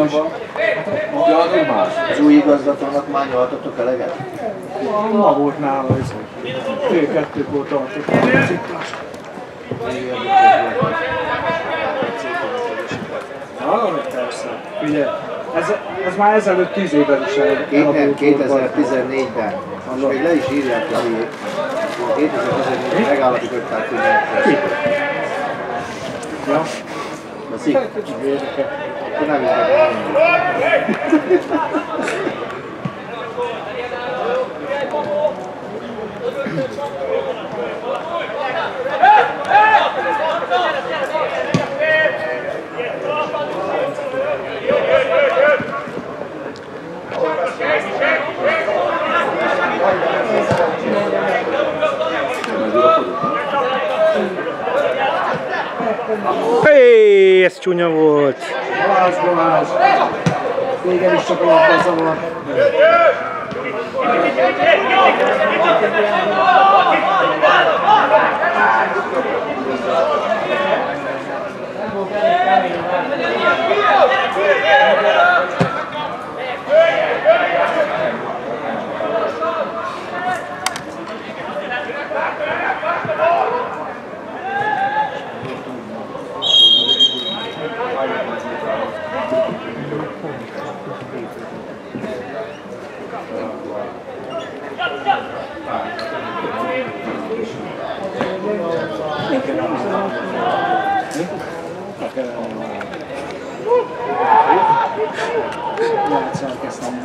Meg jól is. Ja, normális. Az új igazgatónak már nyaltatok eleget? Ma volt nála ez, hogy fél kettőkor tartott a ciklás. Na, persze. Ugye, ez, ez már ezelőtt tíz évvel is el, Két- nem, elavult volt. 2014-ben. Most még le is írják a hülyék. 2014-ben megállapították, hogy Ja, Na szik, érdekel. Akkor nem érdekel. Hé, ez csúnya volt. Balázs, Balázs. Téged is csak a labda zavar. Lehet szerkeszteni.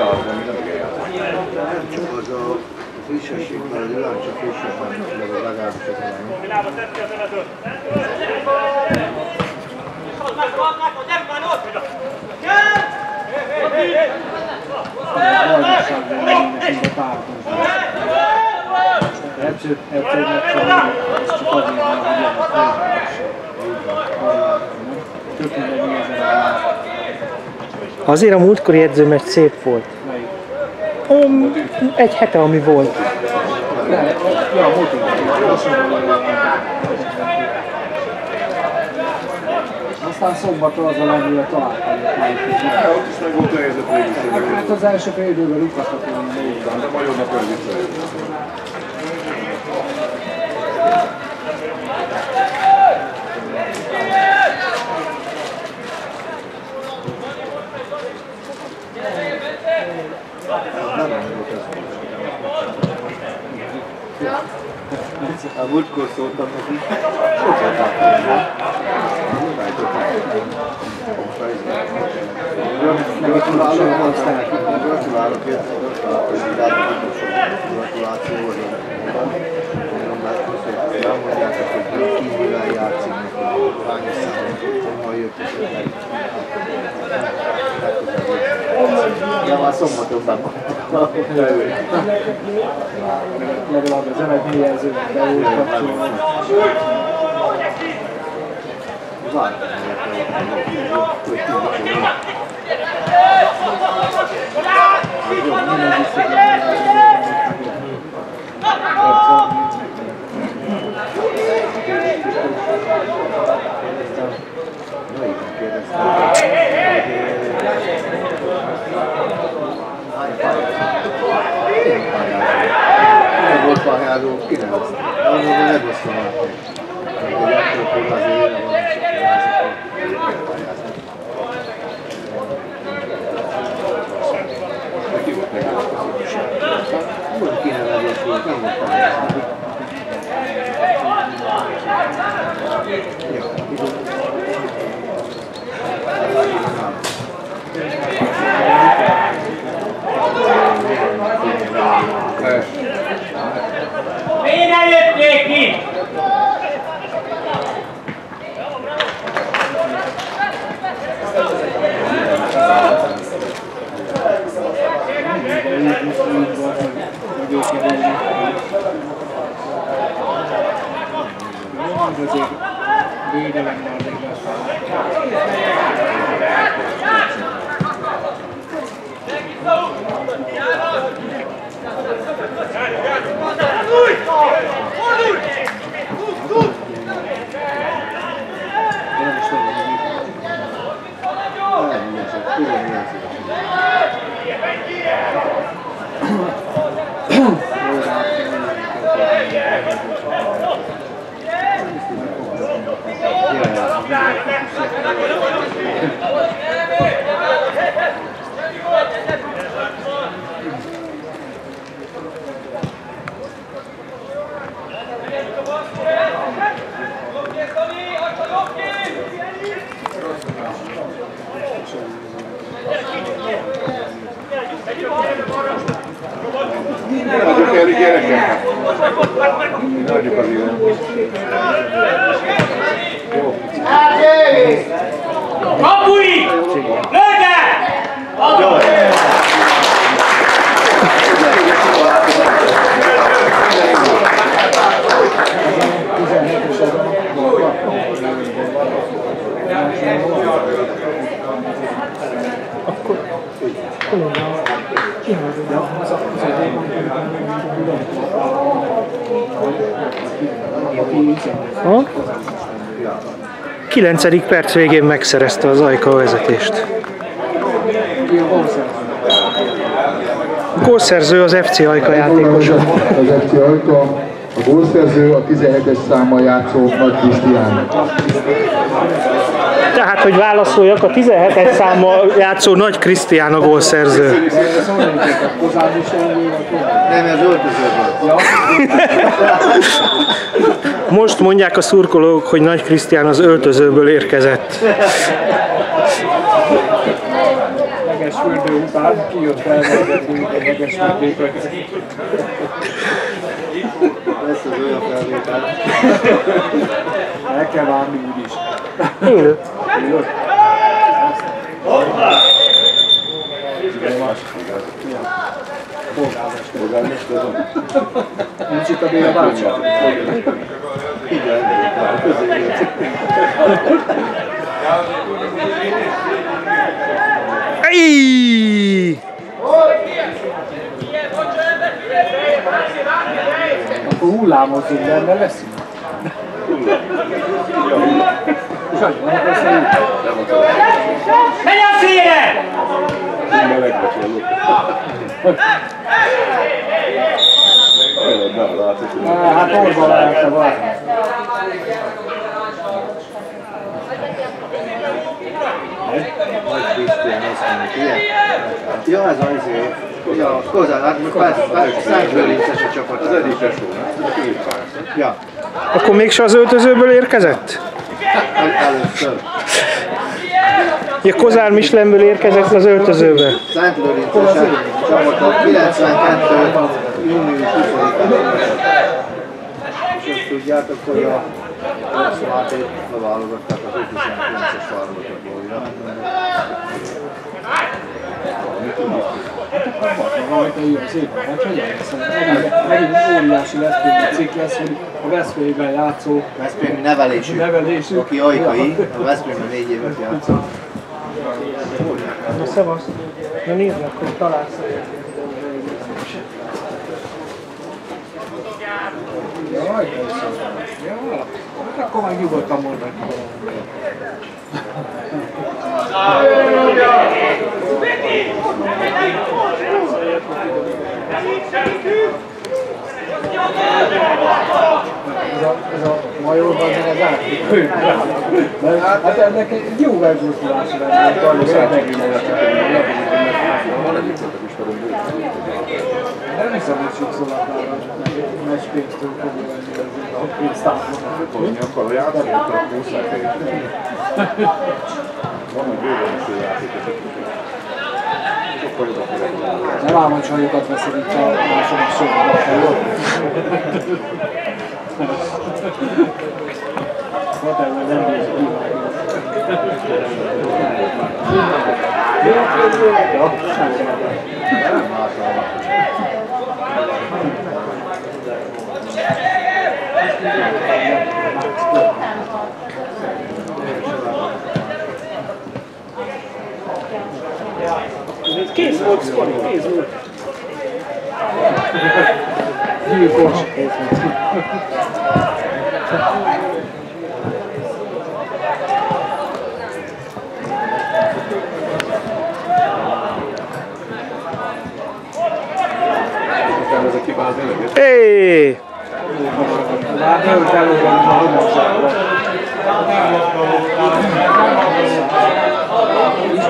Csak az a frissesség, mert az olyan csak frissebb, meg a legalábbis az arány. Bajnokságban nekünk a pártunk. Egyszer, egyszer megcsinálni, ez csak azért, mert hogy ilyen a főváros. Tök mindegy, mi ezen a Azért a múltkori edzőmeccs szép volt. Um, egy hete, ami volt. Aztán szombaton az a legjobb találkozott Ja, ott is meg volt a helyzet végül is. Hát az első fél időben rúghatott volna. De majd jönnek olyan A múltkor szóltam neki, ott voltak. Gratulálok, aztán gratulálok, hogy gratuláció mert elmondjátok, hogy ki mivel játszik, hányos számot, honnan jött, és Ja, már szombaton bemondtam. Legalább az eredményjelzőben be volt kapcsolva. Vártam, hogy tényleg Minden visszatérő Ki volt megállt? Úgy kéne legyen, nem volt megállt. 9. perc végén megszerezte az Ajka a vezetést. Gólszerző az FC Ajka játékosa. Az FC Ajka, a gólszerző a 17-es számmal játszó Nagy Krisztián. Tehát, hogy válaszoljak, a 17-es számmal játszó Nagy Krisztián a gólszerző. Nem, ez öltözőből. Most mondják a szurkolók, hogy Nagy Krisztián az öltözőből érkezett. leges fürdő után kijött felvezetni a leges fürdőket. Lesz az olyan felvétel. El kell várni úgyis. Élő. Nincs itt a Béla bácsi? Igen, közé. Ejj! Akkor hullámozzunk be, de leszünk. Sanyi, van persze úgy. Megy a látszik, hogy Á, Hát orba lehetne várni. Mondjuk, ilyen. Ja, ez az izé. Ja, a Kozán, hát Lőrinces a csapat. az egyik tesó. Ja, Akkor mégse az öltözőből érkezett? el- először. Ja, Kozár Mislenből érkezett az öltözőbe. Szent Lőrinces csapat 92. június 20-án. És azt tudjátok, hogy a Orosz Mátét leválogatták az 59-es válogatottból. Rajta jön szépen, hogy elhiszem. Megint, óriási Veszprémi cikk lesz, hogy a Veszprémben játszó Veszprémi nevelésű, nevelésű. aki ajkai, a Veszprémi négy évet játszott. Na szevasz. Na nézd, akkor találsz. Ja, rajta is szépen. Ja, hát akkor meg nyugodtan valamit. Ez a, ez a majorban ez az át. Hát ennek egy jó megmozdulás lenne. A kis Nem hiszem, hogy sokszor látnál, hogy meccspénztől fogja venni az Tolni akar a játszót, akkor húzzák helyet. Van egy bőven is ő játékos, sokkal jobb a kerekben. Nem ám, hogy csajokat veszed itt a második sorban. Jó? Whatever, nem bízik. Ja, semmi. Kész volt, Szkori, kész volt. Gyilkos. Előbb a homokságban. Isti az már a legjobb ötőben.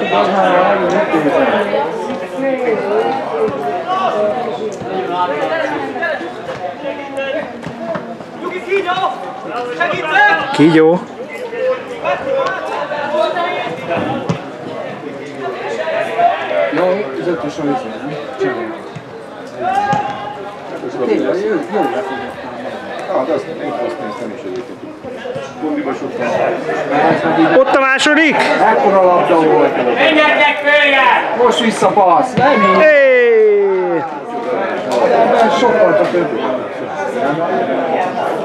Kígyó. Jó, ötös a izé, nem? Ez a Tényleg, lesz. jó, Hát azt azt is egyébként. Meg így Ott a második! ekkora labda volt. Menjetek följel! Most vissza passz, nem így. Hé! Ebben sokkal a több.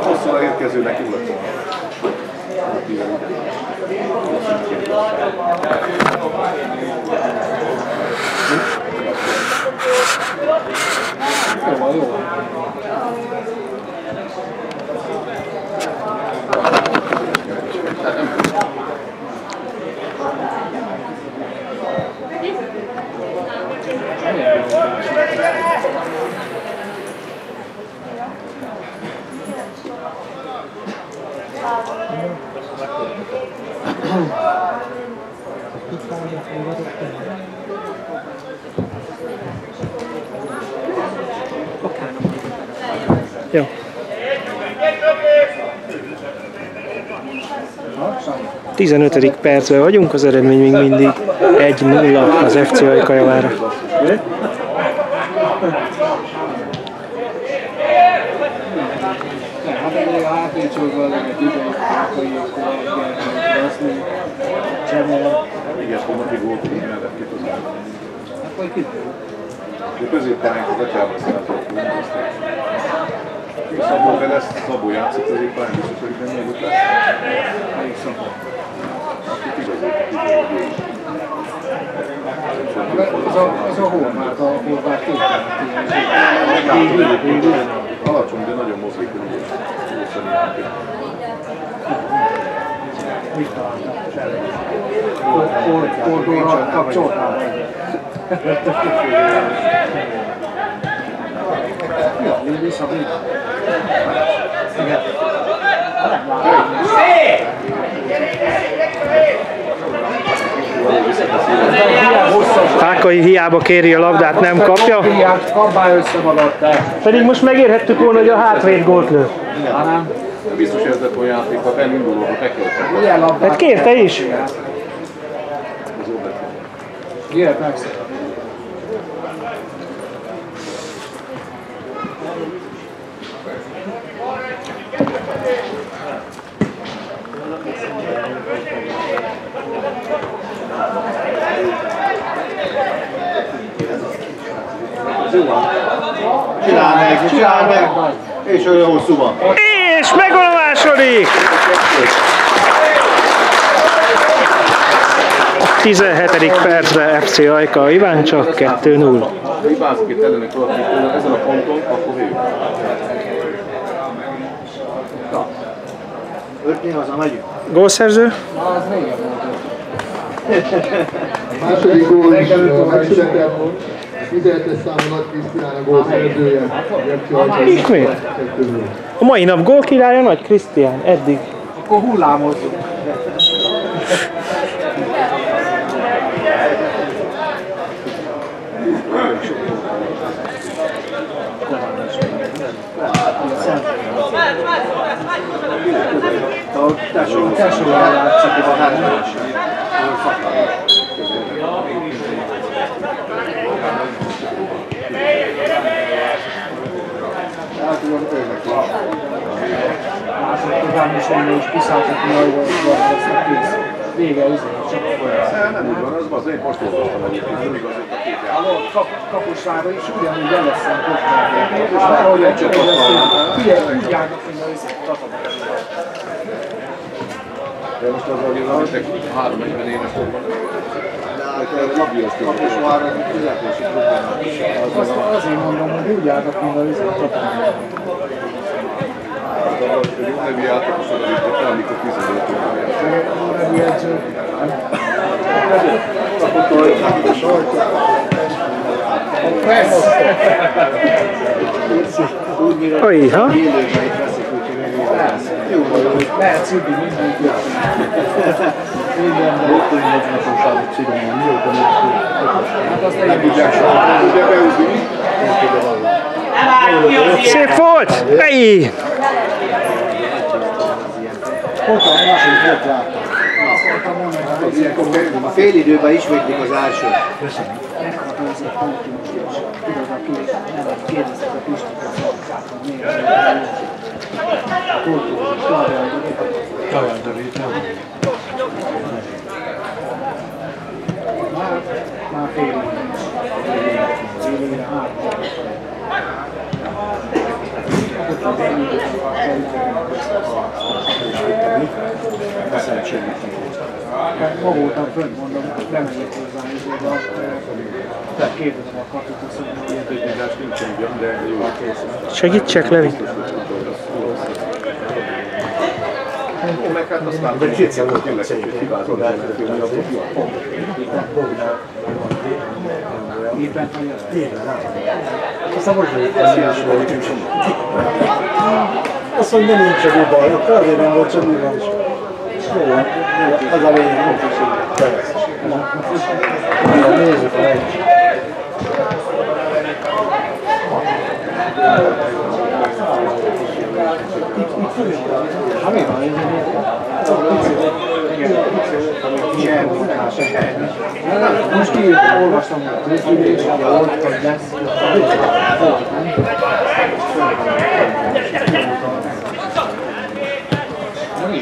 Hosszúra érkezőnek volna. Jó van, jó Jó. 15. percben vagyunk, az eredmény még mindig 1-0 az FC Ajka javára. Nem, hát elég a hátvédsorban legalább idejét kápai, akkor egy Raszli, Csemel. Igen, hónapig volt, hogy mellett kitudni. Akkor kit? De középpályánk az atyában szálltok, Szabó vele, Szabó játszott középpályán, biztos, hogy benne előtt lesz. Melyik szakon? Akit igazi. Az a, az a horvát, a horvát két. Alacsony, de nagyon mozgékony. Mit találtál? Fordóra kapcsoltál? Fákai hiába kéri a labdát, nem kapja. Pedig most megérhettük volna, hogy a hátvéd gólt lő. Biztos ez lett olyan játék, ha bekeltek. ilyen labdát. Hát kérte is. Az jobb lett. Gyere, meg. Csinál meg! És olyan hosszú van. És megvan a második! 17. percben FC Ajka Iván csak 2-0. Ha hibázik itt ellenek valaki ezen a ponton, akkor végül. Ötni haza megyünk. Gólszerző? Az. Második gól is a megszületett. 17-es számú Nagy Krisztián a gól szerzője. Ismét? A mai nap gólkirálya Nagy Krisztián, eddig. Akkor hullámozzunk. A tesó, Tesó játszik. a hármas. Hát, tudom, őnek is. Tovább is ennél is kiszálltak majd, aztán kész. Vége, izé, csak Nem, nem úgy van, az az, én most olvastam egyébként, nem igaz, hogy a két a kap, kapusvára is ugyanúgy el lesz a kockában. És valahogy egy csak Figyelj, úgy járnak, mint a izé, tatabak. De most az, hogy az egy 340 éves korban. Azért mondom, hogy úgy járnak, mint a izé, tatabak. Hogy jó nevű játékosod, amikor amikor 15 éves. A úgyhogy megnézem ezt. Jó, hogy Lehet szübi mindig. Mindenben. Ott hogy nagymatóságot csinálni, mióta Hát azt is. Tudják sajnálni, ugye beúzni. Nem! Szép volt! Ej! Ott a második volt láttam. Ilyenkor kell- a fél időben ismétlik az első. Meghatózott Putin is. Tudod, aki nem kérdeztek a Pistit a szarkát, hogy miért nem Kultúra, Kajaldorít. Már, már fél. Fél éve, három. A Hát ma voltam fönt, mondom, lemegyek hozzá izébe, azt kérdezem a kapit, azt mondja, hogy ilyen Tudás nincsen ugyan, de jó. Segítsek, Levi. Ó, meg hát aztán hogy kétszer volt tényleg, hogy hibázol, de nem ki van. Éppen, az Aztán most jött a szíves volt. Azt mondja, nincs semmi baj, akkor azért nem volt semmi baj. Jó, az a lényeg, persze. Na, nézzük meg. Ha mi van, ez ilyen munkás Most ki olvastam a közgyűlésben, volt, hogy lesz. Volt, nem? Na mi?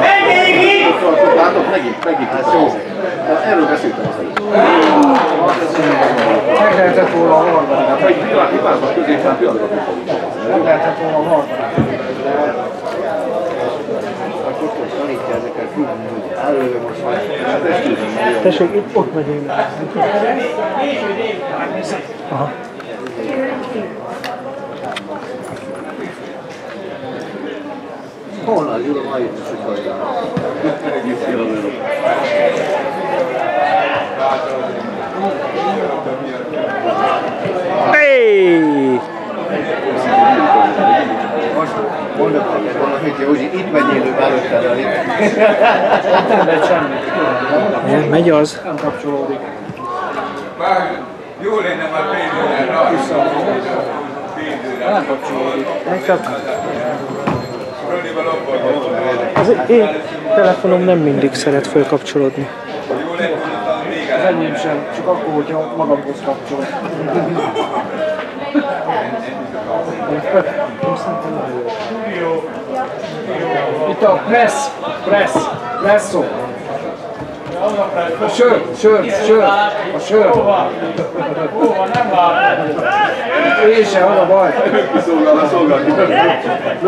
Menjél ki! Látod, megint, megint. Jó. Erről beszéltem az előtt. Meg lehetett volna a harmadik. Hát, ha egy pillanat hibáznak középen, pillanatra tudod. Meg lehetett volna a harmadik. Akkor ott tanítja ezeket külön, hogy előre most már. Hát ezt tudom, hogy jó. Tessék, itt ott megyünk. Aha. Holnap jól ma is, hogy hajrá. Egész. Ej! Most mondok neked valamit, Józsi, itt megy élőben előtted a Nem lehet semmit. Megy- Megy az. Nem kapcsolódik. Jó lenne már pénzőre rá. Nem kapcsolódik. Csak. Az én telefonom nem mindig szeret fölkapcsolódni. Az enyém sem, csak akkor, hogyha magamhoz kapcsol. Itt a press, press, presso. A sör, sör, sör, a sör. Én sem, az a baj. Kiszolgál a szolgáltató.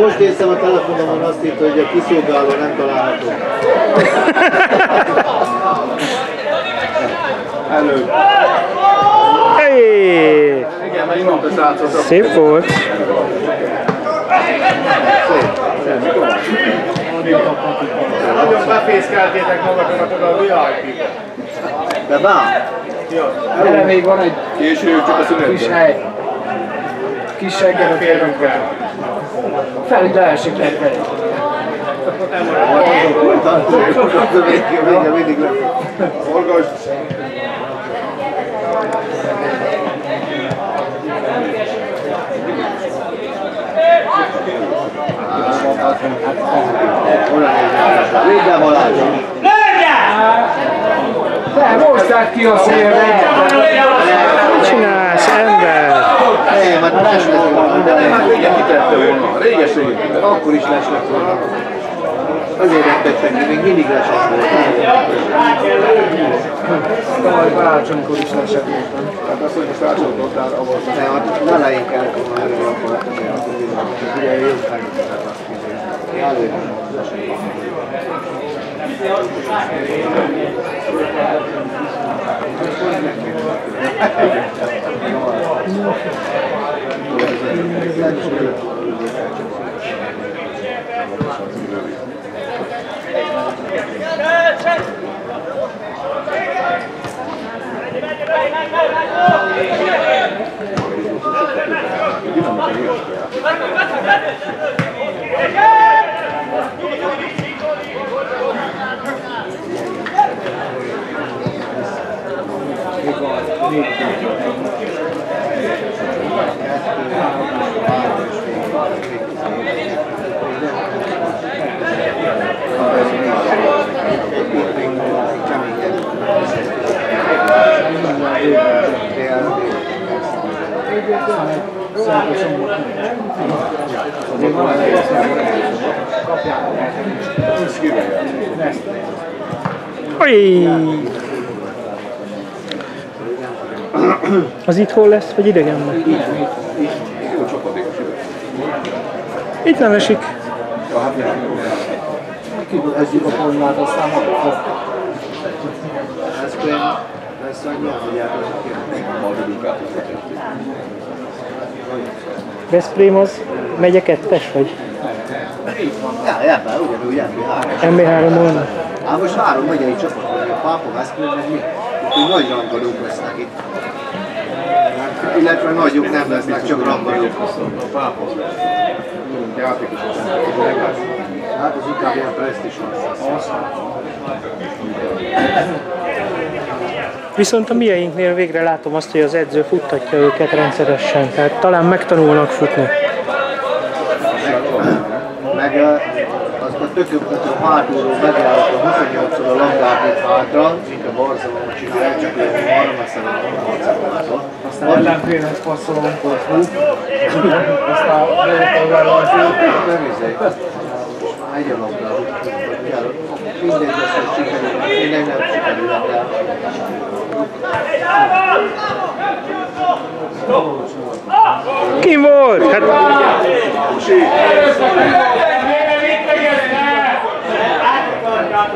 Most néztem a telefonomon azt itt, hogy a kiszolgáló nem található. Elő. Hey! Igen, meg nyomta srácot. Szép volt. Nagyon befészkeltétek magatokat oda a VIP-be. De bám! Erre még van egy Késő, csak a kis szünetben. hely. Kis seggel félünk el. Fel, hogy leesik legfelé. A vége, vége mindig lesz. Forgasd. Védd el Balázs! De most állt ki a szélre. Mit csinálsz, ember? Nem, hát más volna, de Hát nem. régen kitette volna. Réges régen. Akkor is les lett volna. Azért rettettek ki, még mindig les lett volna. Tavaly karácsonykor is lesett. Tehát azt, hogy most rácsontottál, ahol Nem, hát az kellett volna előre akkor hát azért akkor bizony. Ugye jó megmutatták azt Marco, Marco, Marco! はい。Az itt hol lesz, vagy idegenben? Itt nem esik. Kivezezzük a ponnát, aztán magad. Ez pedig lesz hogy elkezdjük Veszprém az megye kettes, vagy Ja, ebben ugyanúgy MB3. MB3 volna? Ám most három megyei csapat a Pápa, Veszprém, meg mi. Úgyhogy nagy rangadók lesznek itt. Illetve nagyok nem lesznek, csak rangadók. Játékosok. Hát az inkább ilyen presztis lesz. Viszont a mieinknél végre látom azt, hogy az edző futtatja őket rendszeresen, tehát talán megtanulnak futni. Meg ö, tökömkötő hátulról megállott a 28 a labdát itt hátra, mint a Barcelona csinálja, csak ő arra messze van a Aztán ellenfélnek passzolom, hogy hú. Aztán bejött a velalfél. Nem izé. Megy a labda. Mindegy, ezt hogy sikerül. Mindegy nem sikerül, de Kim volt? Hát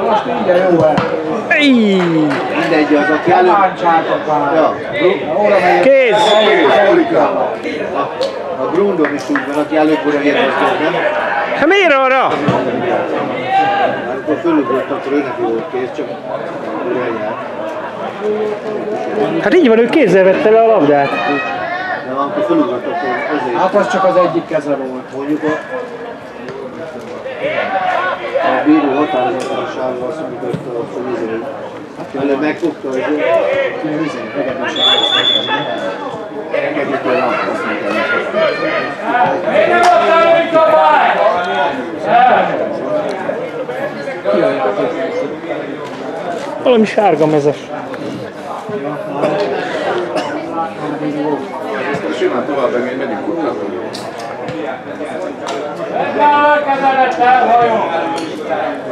Most mindjárt jó el. Ej! mindegy az, aki előbb... Ja. Kéz! a Grundon is úgy van, aki előbb oda több, nem? Hát miért arra? Amikor fölugrott, akkor őnek volt kész, csak. Hát így van, ő kézzel vette le a labdát. Fölugrott, akkor azért Hát az csak az egyik keze volt. mondjuk a, a bíró határozatlansággal azt hogy a fölizé. Tőle megfogta, hogy izé, egedűség. Engedjük, hogy nem azt Valami sárga mezes. Simán tovább meg megyünk utána.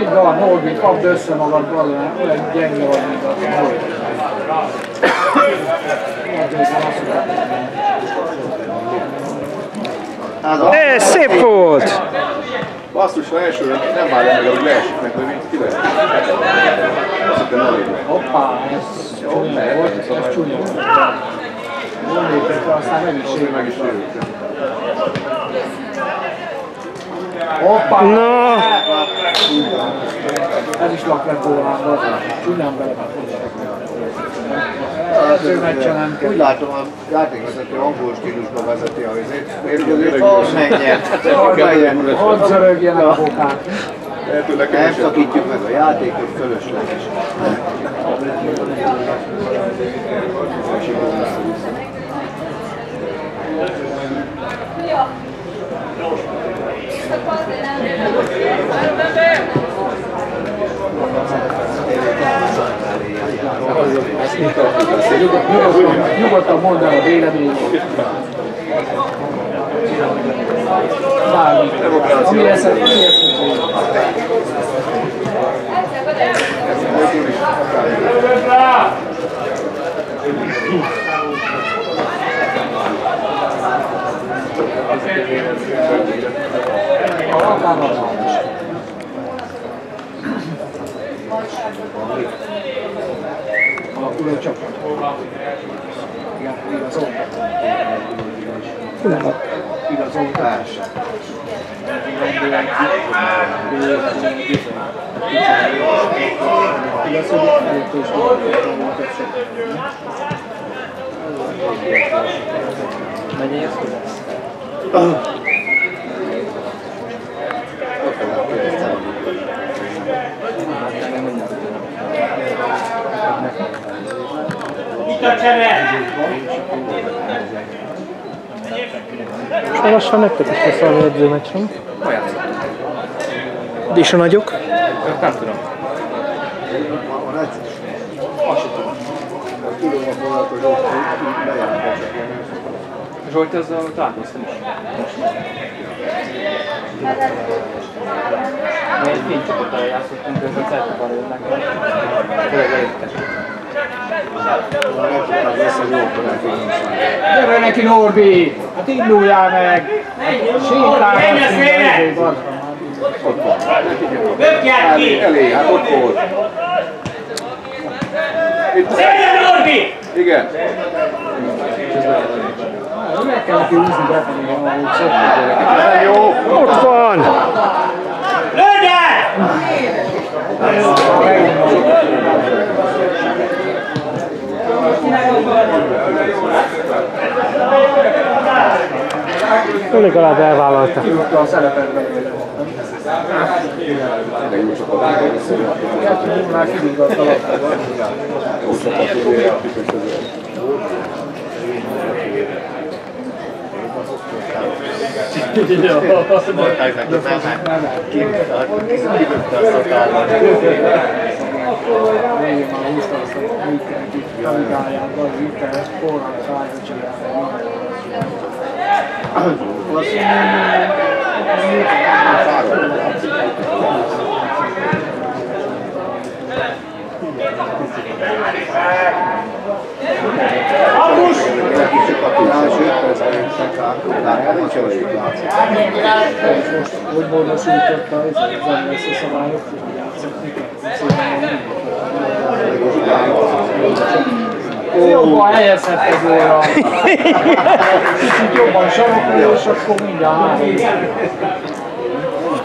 Így van, Norbi, kapd össze magad valami, olyan gyenge vagy, mint a Norbi. Hát a Ez szép volt! Basszus, ha elsőre nem várja meg, hogy leesik meg, hogy mint ki lehet. Azt hittem elég. Hoppá, ez csúnya volt, ez csúnya volt. Jól lépett, aztán meg is sérült. meg is sérült. Hoppá! Na, Ez is lak lett volna, csúnyán bele. Első kell. Úgy látom, a játékvezető angol stílusban vezeti a vizét. Azért ha menjen? Hadd zörögjenek a bokán. Nem szakítjuk meg a játékot, fölösleges. Nyugodtan, nyugodtan mondd el a véleményét. Bármi. Ami eszed, ami eszed. Akár normális. Alakuló csapat. Igen, igazoltak. Igazolták. Igazodik, előtte is volt a többség. Mennyi ez lesz? most már lassan nektek is lesz valami edzőmeccs, nem? És a nagyok? Nem tudom. Zsolt, ezzel találkoztam is. Mi egy fénycsapattal játszottunk, ez a Celtical jönnek. Főleg előtte. Az lesz egy jó kollégám. Gyere neki Norbi! Hát induljál meg! Sétálj! Ott van. Elég, elég, hát ott volt. Itt, igen. Meg kell neki húzni befelé, ahogy szoktuk. Nem jó. Ott van! Ő legalább elvállalta. Kirúgta a szerepet belőle. De jó csapat. Kettő nullnál kirúgott a labdával. Jó csapat, ugye játékos között. Mondták neki, nem ment. Kivette azt a tárlat. Végén már húzta azt a műkert itt navigálját, vagy vitte ezt, forrán szájra csinálta. Első öt percben jöttek rá. Láttam, hogy elég látszik. És most hogy módosította az MLS szabályok, hogy kell. Jobban helyezhetted volna. Kicsit jobban sarokul, és akkor mindjárt három.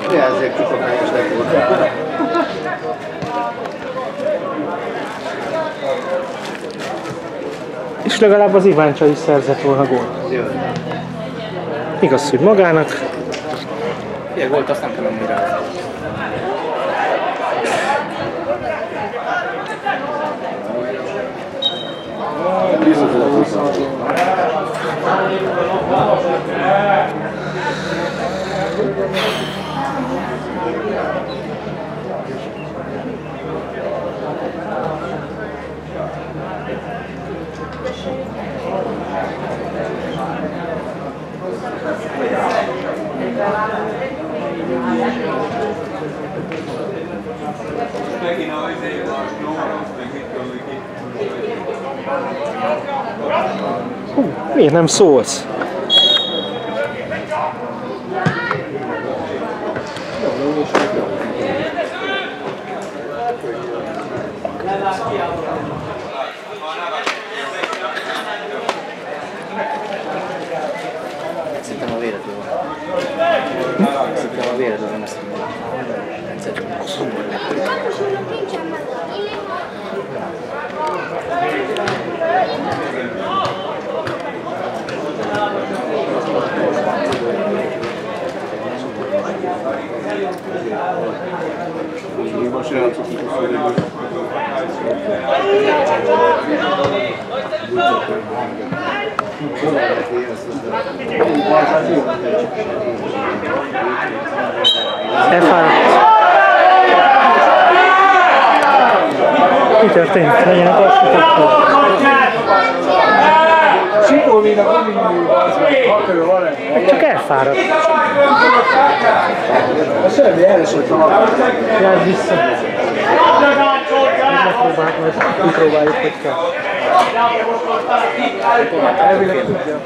Mi ezért lett volna. És legalább az Iváncsa is szerzett volna gólt. Igaz, hogy magának. Ilyen volt, azt nem Thank you, noise, they lost no one. Újra. Miért nem szólsz? Szerintem a véletlen van. Szerintem a véletlen van ezt Most játszottuk a szorítani. Elfáradt. Mi történt? Legyenek alsókok. Sipolvinak nem mindig az, hogy hakő van egy. Csak elfáradt. A semmi elsőt van. Járj vissza. Megpróbáljuk, majd kipróbáljuk, hogy kell. Elvileg tudja.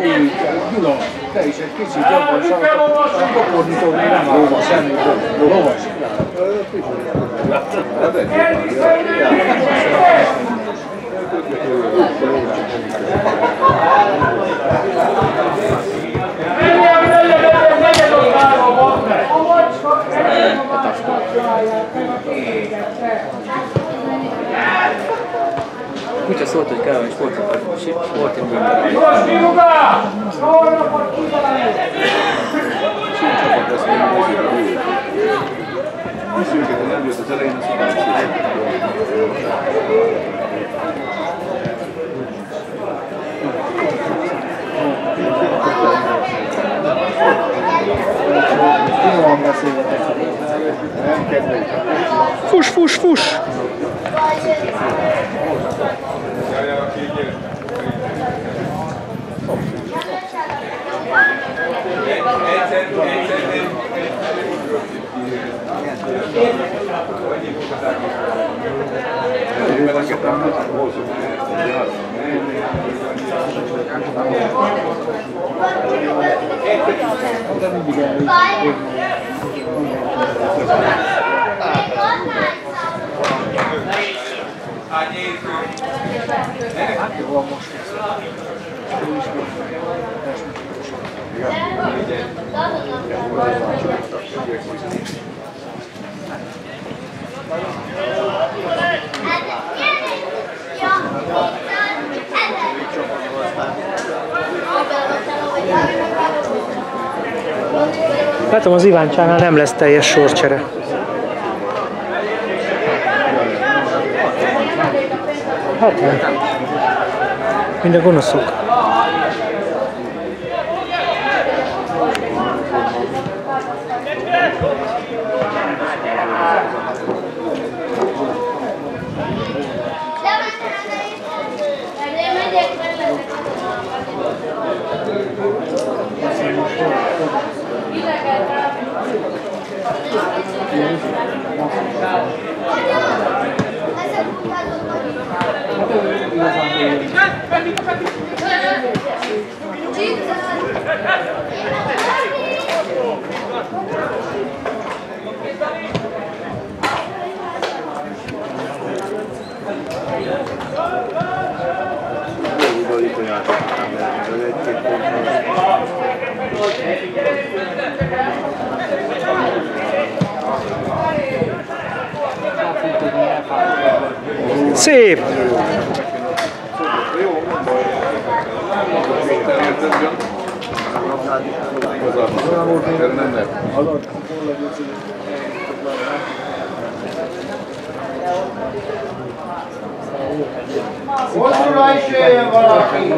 Úgy, Gyula, te is egy kicsit jobban sarkod, a kokornitól még nem lóva semmi, lovas. Kutya szólt, hogy kell, hogy sportot, sportot Kis őket nem jött az elején, azt Finoman beszélgetek. Fuss, fuss, fuss! De mindig elég. Jó, van most. Ő is Látom, az Iváncsánál nem lesz teljes sorcsere. Hát nem. Mind a gonoszok. Sì, Mozdulva is jöjjön valaki!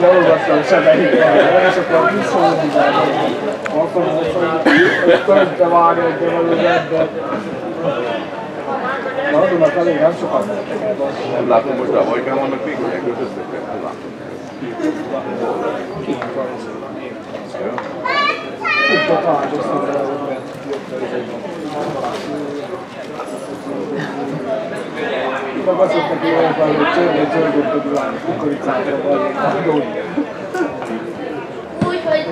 Leolvastam a sebeinkkel, és akkor visszahúzzátok. Akkor körbe vágja egy belőle, de... Na, azonnak elég nem sokat. Nem látom most a bajkán vannak még, hogy elköltöztek? Nem látom. Itt a találkoztam vele, hogy Meg azt mondta, hogy olyan van, hogy csörgő, csörgő, hogy kukoricátra vagy, vagy Úgy, hogy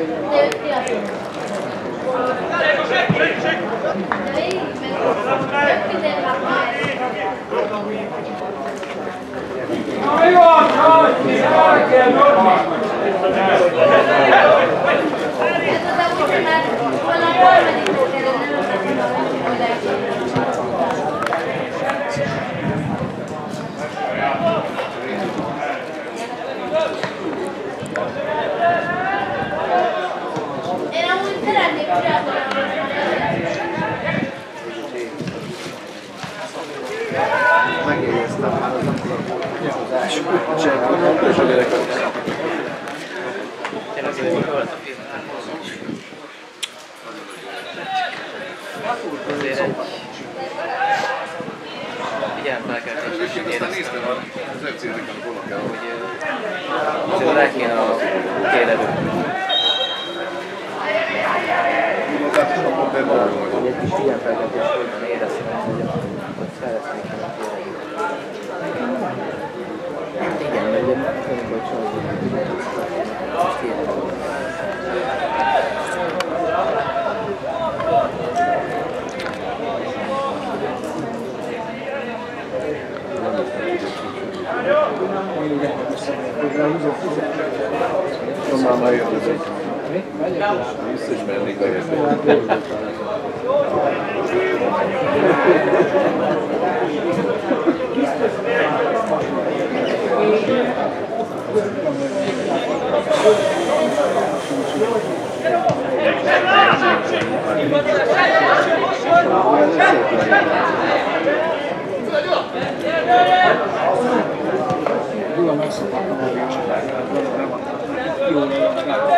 te fiatal. De így, meg rögtön Ez az a most már valami harmadik óra, nem Én amúgy szeretnék fiatal Megjegyeztem már az az első öccsen. Azért egy figyelmfelkeltés is éreztem, hogy azért rá kéne a tényleg egy kis figyelmfelkeltés folyton éreztem, hogy fejleszteni kell a tényleg. Igen, mert ugye nem volt sajnos, hogy Onnan már jött ez egy. Vissza is mennék a érte. Gyula megszokott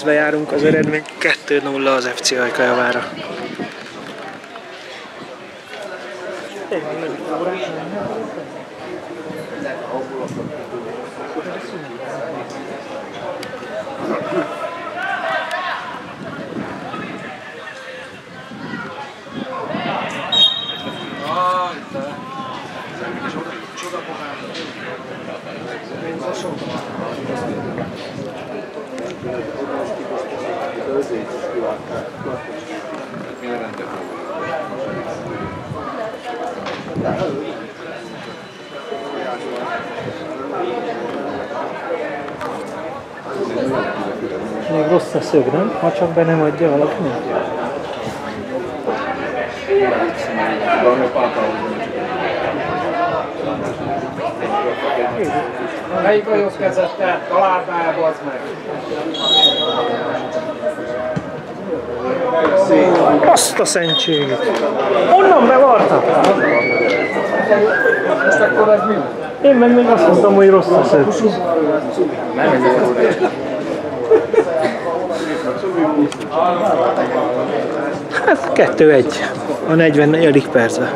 percbe járunk az eredmény 2-0 az FC Ajkajavára. Még rossz a szög, nem? Ha csak be nem adja valaki. Melyik hajóz kezdett el? Találd már, bazd meg! Azt a szentséget! Onnan bevarta! Most akkor ez mi? Én meg még azt mondtam, hogy rossz a szög. Hát 2-1 a 44. percben.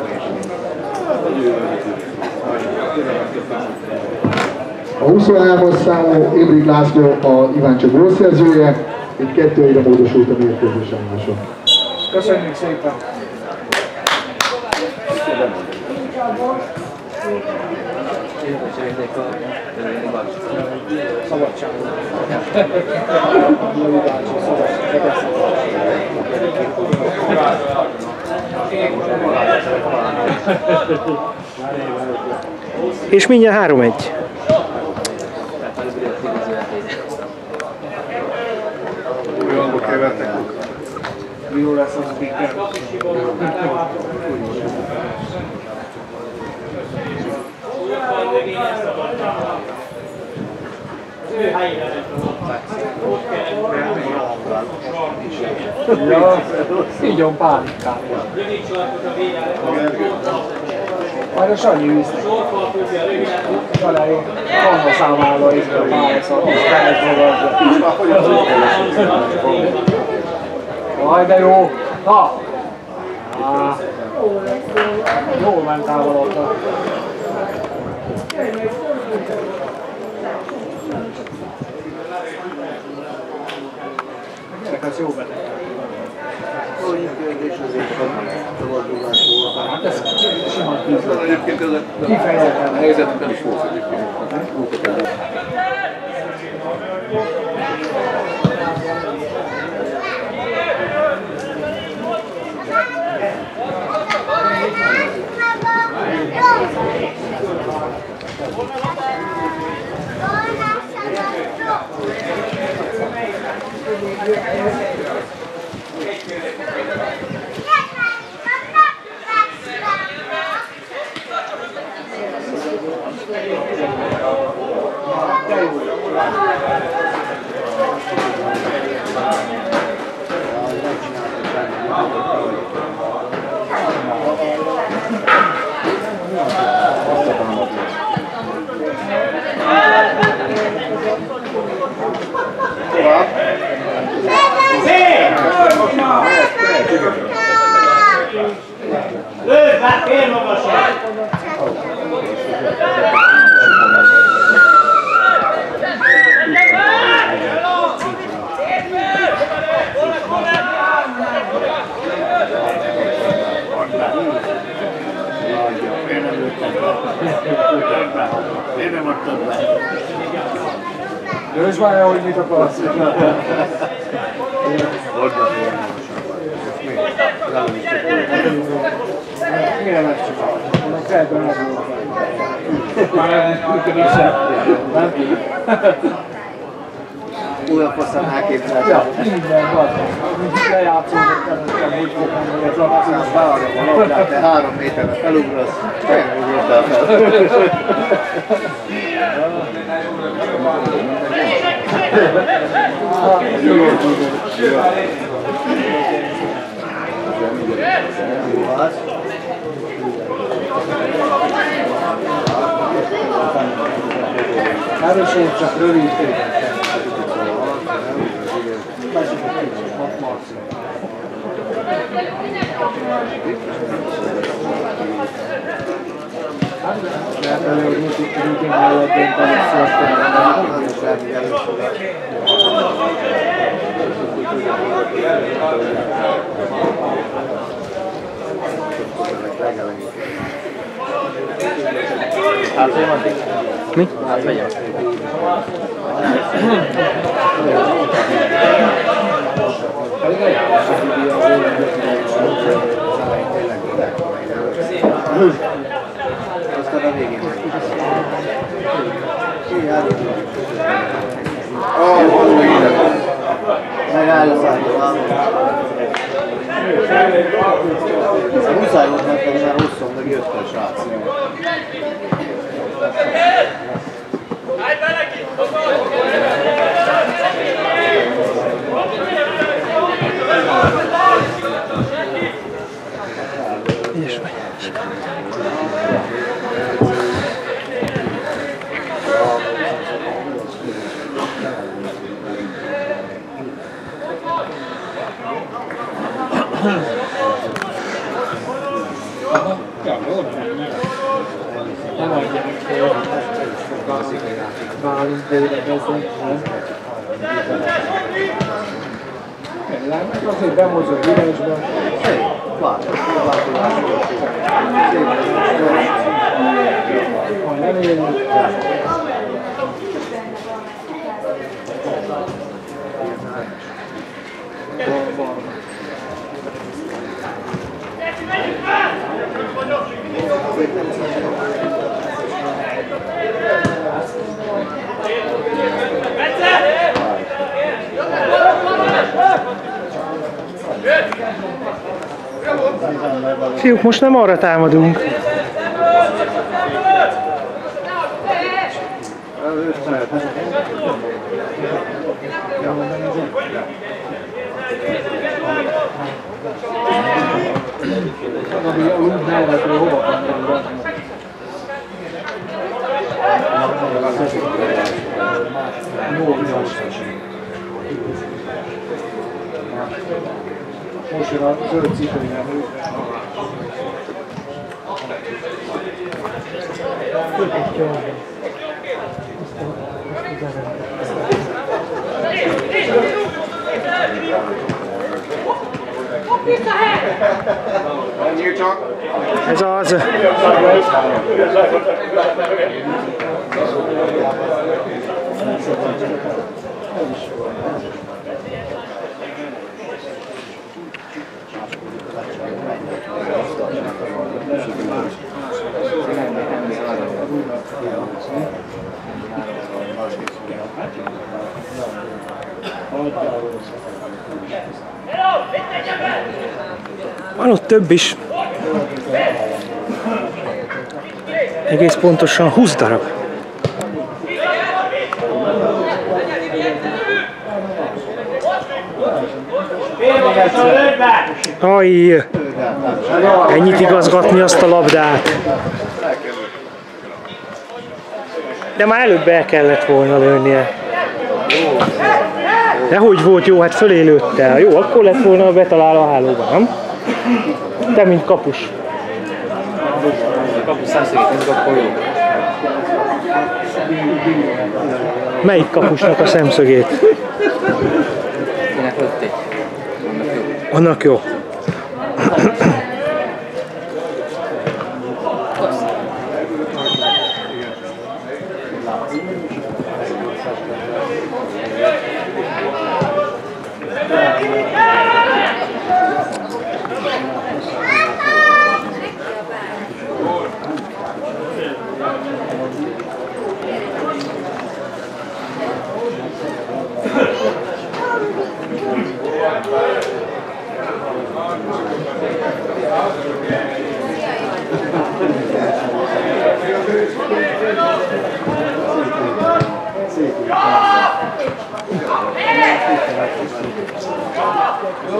A 23-as számú Ibrig László a Iváncsok gólszerzője, itt kettő egyre módosult a mérkőzés állása. Köszönjük szépen! És mindjárt 3-1. Olyanba kevertek. Jó lesz a speaker. Ja, így van pálinkát. Majd a Sanyi visznek. Talán Anna számára is a pályaszat, és felfogadja. Jaj, de jó! Na! Á, jól ment távolodva. Ezek az jó beteg. Hát ez simán Aztán egyébként ez a Kifejezetten. helyzetben is volt egyébként. Munkaterület. Lőd, működése. Nem? Újabb faszán elképzeltem. Ja, minden van. Mint lejátszódott előttem, úgy fog menni, hogy az akciót a labdát. Te három méterre felugrasz, te ugrottál fel. Jó, hát. Erősen csak rövid Lehet elő, hogy mit itt rúgni mellett dönteni Mi? Aztán a végén van még ide. Megáll a szálló. Muszáj volt nekem, mert rosszom, meg jött a srác. Ügyes vagy. Bálint beérekezni. Meg azért bemozog üresbe. Ha nem élünk, Fiúk, most nem arra támadunk. ami a lúd mellettről hova kanyarodnak. Most jön a zöld cipőjén. Ennyi csak. Ez az. Van ott több is. Egész pontosan 20 darab. Aj, ennyit igazgatni azt a labdát. De már előbb el kellett volna lőnie. De hogy volt jó, hát fölé lőtte. Jó, akkor lett volna betalál a hálóba, nem? Te, mint kapus. Kapus nézzük, akkor jó. Melyik kapusnak a szemszögét? Kinek lőtték? Annak jó. Annak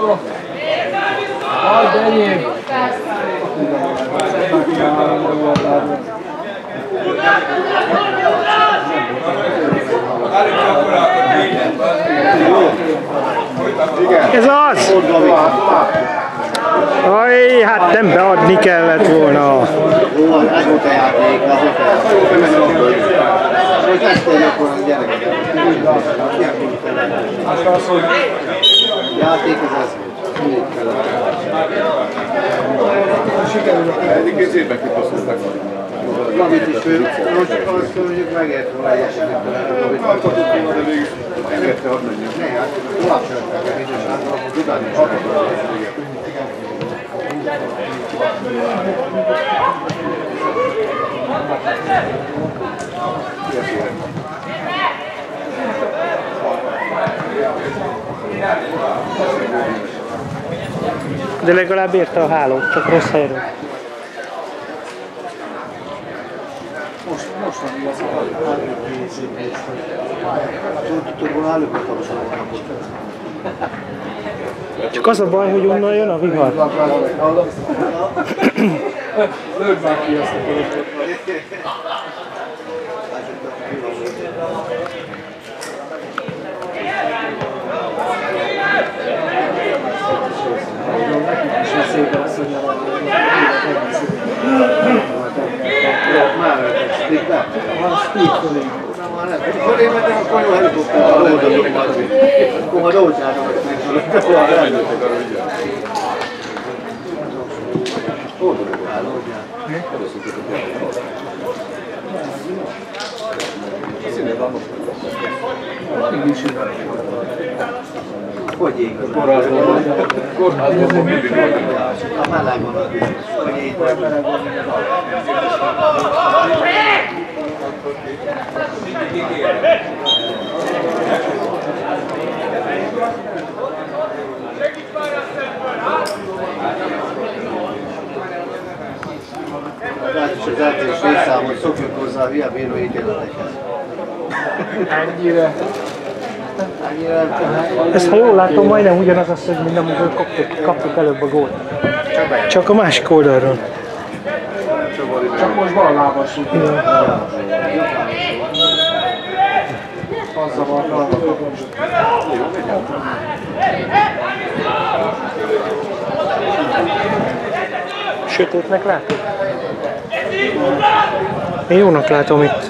jobbra. Hagyd enyém! Ez az! Aj, hát nem beadni kellett volna. Ez volt a játék, az volt a játék. Most ezt a gyakorlat gyerekeket. Azt azt, hogy Játék az ez volt. Mindig kellett. Eddig két évben kipaszolták. Gabit is ő, most azt mondjuk megért volna egyesek. Gabit Engedte, hadd menjen. Ne, hát tovább szerettek, és hát akkor utána is De legalább érte a hálót, csak rossz helyről. Most, most van igaz, Tudod volna előbb a tapsolók Csak az a baj, hogy onnan jön a vihar. Lőd már ki azt a veszélybe az, hogy Már elkezdték, de? a speed fölé. Már nem. Fölé mentem, akkor jó helikopterrel oldalom. Akkor majd olcsáltam, hogy megszólok. Hogy ég? A Kórházban Kórházban mindig voltak. A meleg van az biztos. Hogy így vagy. Hát is az részám, hogy szokjunk hozzá a hülye bíró ítéletekhez. Ennyire. Ez, ha jól látom, majdnem ugyanaz az, hogy mint amikor kaptuk, kaptuk előbb a gólt. Csak a másik oldalról. Csak most bal lábas. Sötétnek látod? Én jónak látom itt.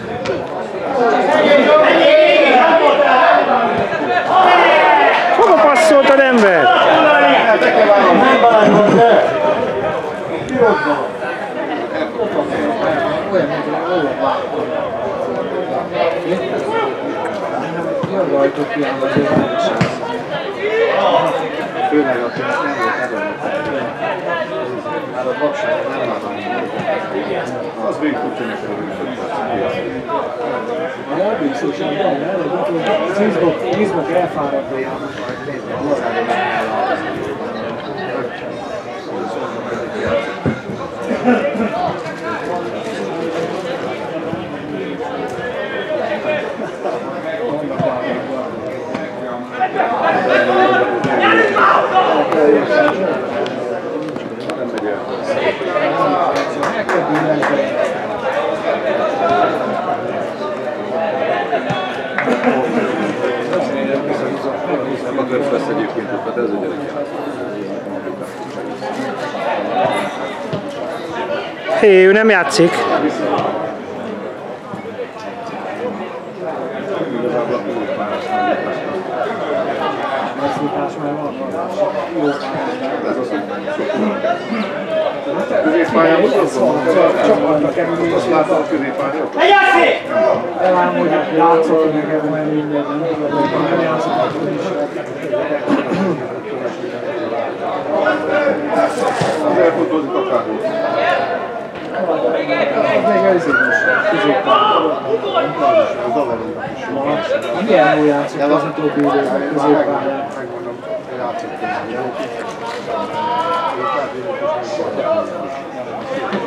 Hova passzolt a Denver? Olyan, mint hogy olyan vágó. Jön rajtuk ilyen azért nem is az. főleg akinek nem volt erőlete. Már a vakság nem látom. Az végig tudja neked, A elbízós ember, az izmok, izmok elfáradni. nem megy akarsz lesz egyébként, tehát ez a gyerek. Hé, ő nem játszik. Igazából a jó pályás Megszítás már van. Jó Ez az, hogy sok Középpályán kerülni, azt látta a középpályán. Elám, hogy játszott nekem, mert mindegy, nem játszott, is. Az elfotózik akárhol. Az még ez is. Középpályán. Milyen jól játszott az utóbbi időben középpályán. Megmondom, játszottam. Esik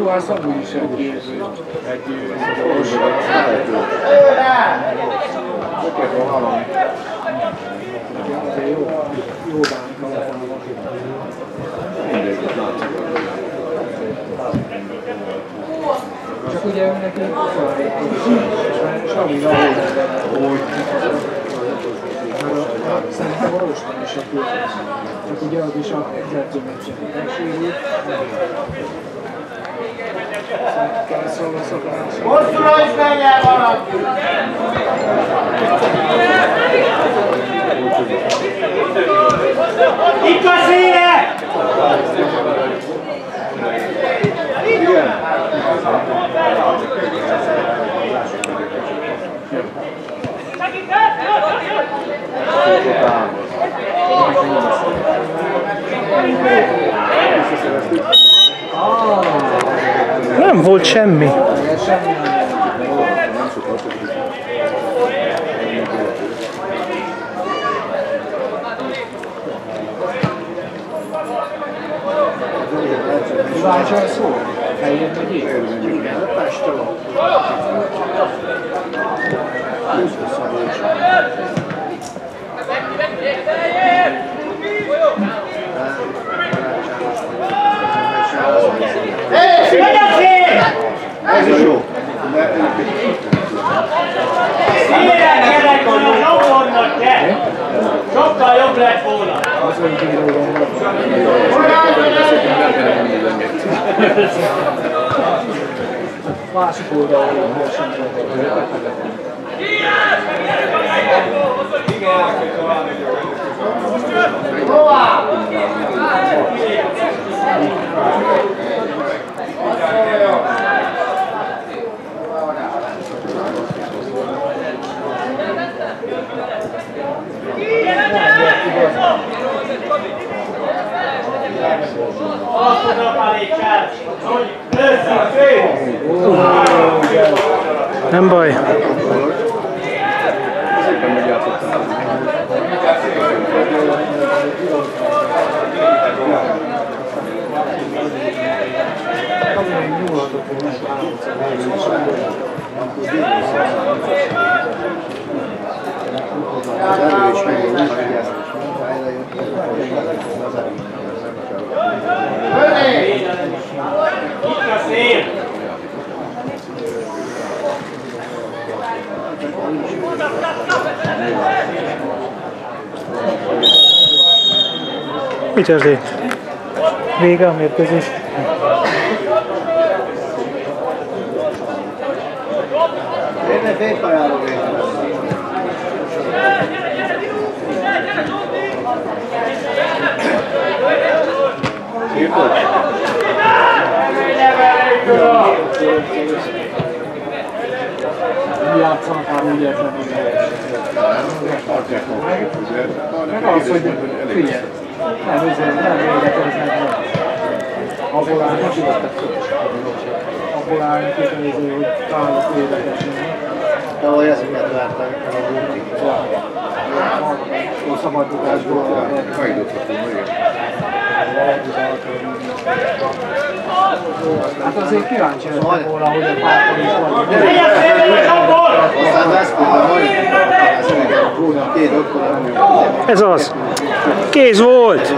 az amúgy is egy egy orvos. Azért jó, jó bánk Csak ugye neki Sabi hogy Szerintem orvostan is a Csak ugye az is a edzőmeccsen megsérült. Kell szólva szokás. Hosszúra is menjen valaki! Itt a színe! Nem volt semmi. Kíváncsi a szó? Feljön megy Igen, Pestről. Megy a szín! Ez a jó. Színen kellett volna, jobbonnak kell! Sokkal jobb lett volna! Másik oldalról versenyzőek. Nem baj. Szépen megjátszottam. Az erő is megvan, úgy vigyázz, fejre jött, az erő. Itt a szín! Mi történt? Vége a mérkőzés. Tényleg félpajáról végül. Játszanak már úgy értem, hogy Meg az, hogy figyelj, nem üzem, nem érdekeznek. Abból áll, most abból áll kifejező, hogy találok érdekesnek. Tavaly ezeket el a. Hát azért kíváncsi hogy a párton Ez az. Kéz volt.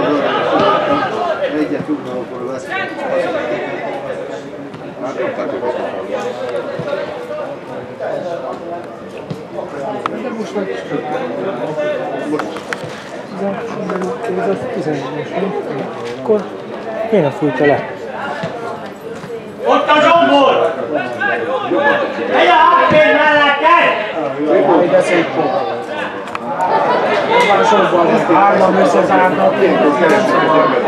most meg ez a 11 nem? Akkor miért fújta le? Ott a zsombor! Megy a háttér melletted! Majd ez egy pont. Van sorban lesz, hárman összezárnak, nem szabad.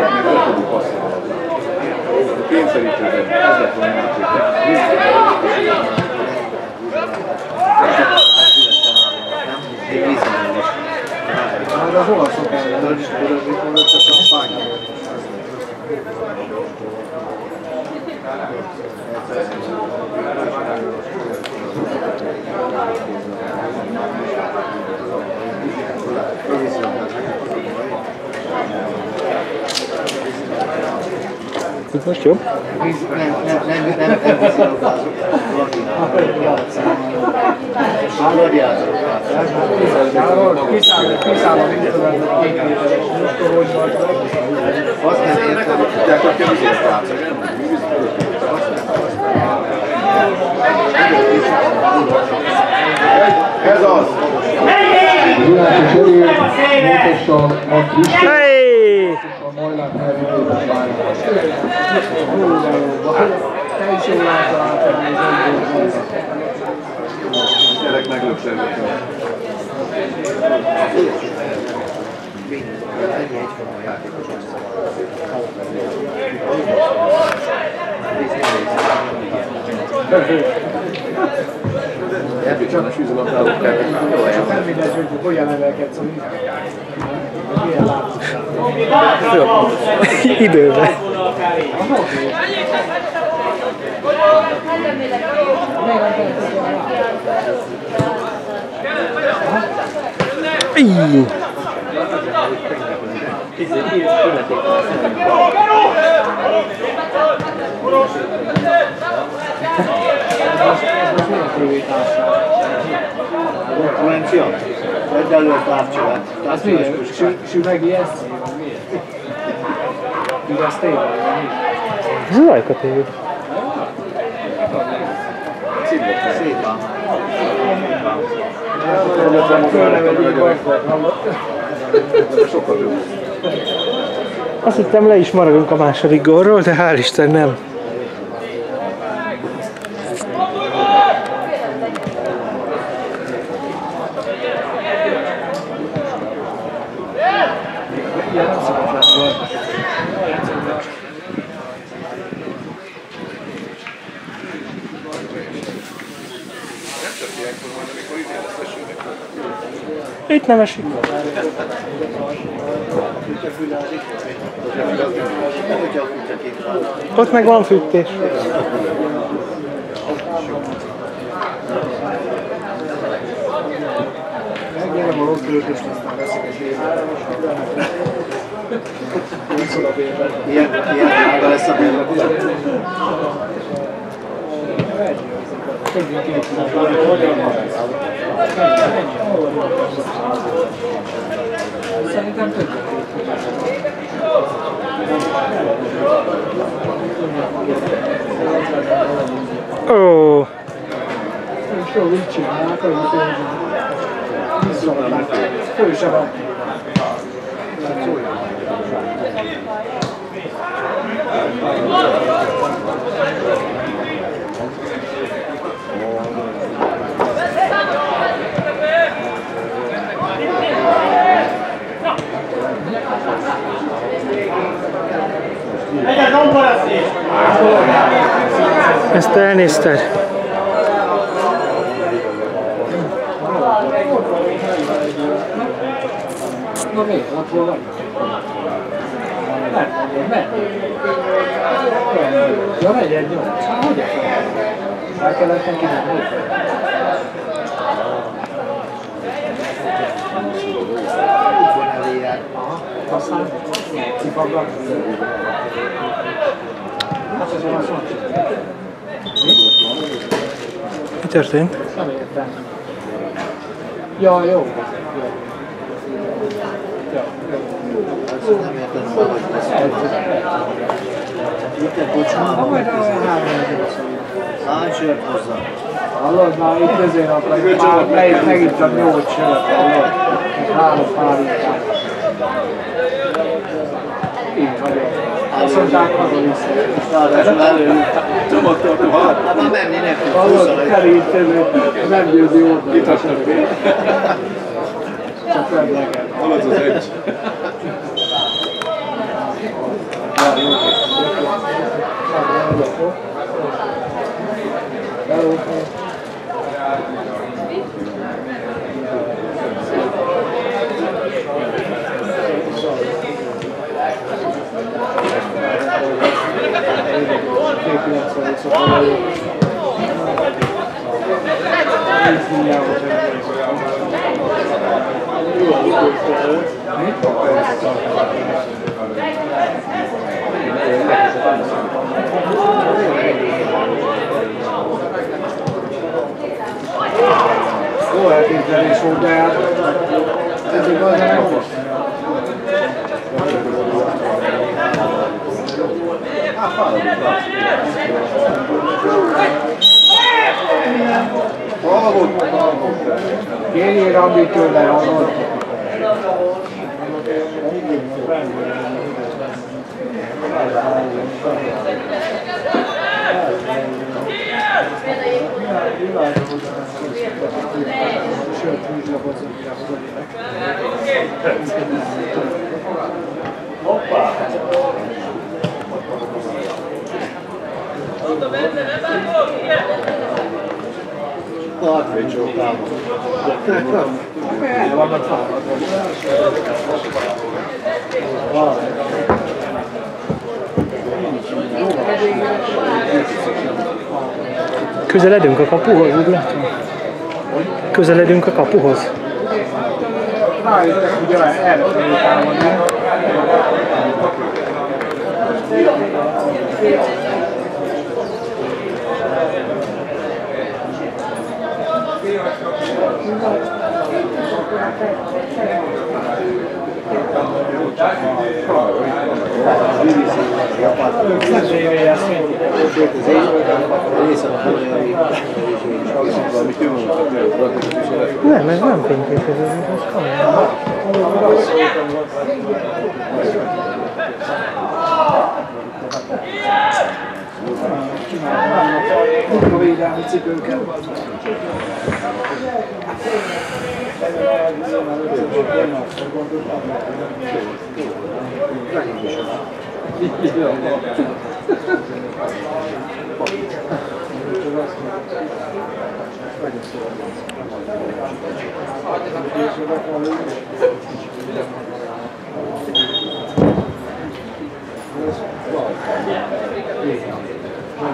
Kényszerítőben, ez lett volna a játék. Még vízben is. Majd az olaszok ellen. Tudod, tudod, mikor lett a kampány? Itt most jobb? Nem, nem, nem, nem, nem vízilabdázok. Álladiázok. Kiszállom, tudom, két méteres motorhozban. Azt nem értem. Tehát akkor vizet látszok. Ez az! Világos elé, pontosan a Gyerek meglökselnek. Ennyi egyforma játékos Csak vízilabdázók kell. Nem mindegy, hogy hogyan emelkedsz a vízben. Milyen látszik. Időben. Íj. Konkurencia? A távcsövet. Az miért? Sü- Süvegi SC? Miért? Igaz tényleg? Ez az Ajka TV. Szép van. Fölnevedik bajfot, hallott? Sokkal több. Azt hittem le is maradunk a második gólról, de hál' Isten nem. Itt nem esik. Ott meg van fűtés. Megnyerem a rossz költést, aztán veszek egy. Ilyen, ilyen drága lesz a bérlet. Szerintem több. Ó, És jó, úgy csinálják, hogy visszaadják. Föl se ezt elnézted. Na miért? Akkor vagy? Nem, nem. Ja, megy egy nyolc. Hát hogy El kellett neki menni. Van elé jár. Aha, aztán cipaggat. Hát ez olyan szomszéd. Mi történt? Nem értem. Ja, jó. Jó. Ja, jó. Nem értem, hogy. Itt kocsmában a három ezer Hány sört hozzá? Hallod, már itt közé napra, már meg, megittam nyolc sört, hallod? Meg három pár ittam. Így vagyok. Azt mondták, haza vissza. Ráadásul elő. Csomagtartó hát. Hát már menni nem tud. Hallod, 21. keríteni, nem győzi oldani. Kitartnak még. Csak fedleket. Hallod az egy. Hello. Go ahead, and get it sold out. Kérjél Rambi tőle, ahol. Sőt, vízlapozott, Partfőt csókálom. El vannak fáradva. Közeledünk a kapuhoz, úgy látom. Közeledünk a kapuhoz. Rájöttek, támadni. Sőt, az én részem a hajói és Valami kimondott, hogy Nem, ez nem fényképező, ez kamera. Munkavédelmi cipőket.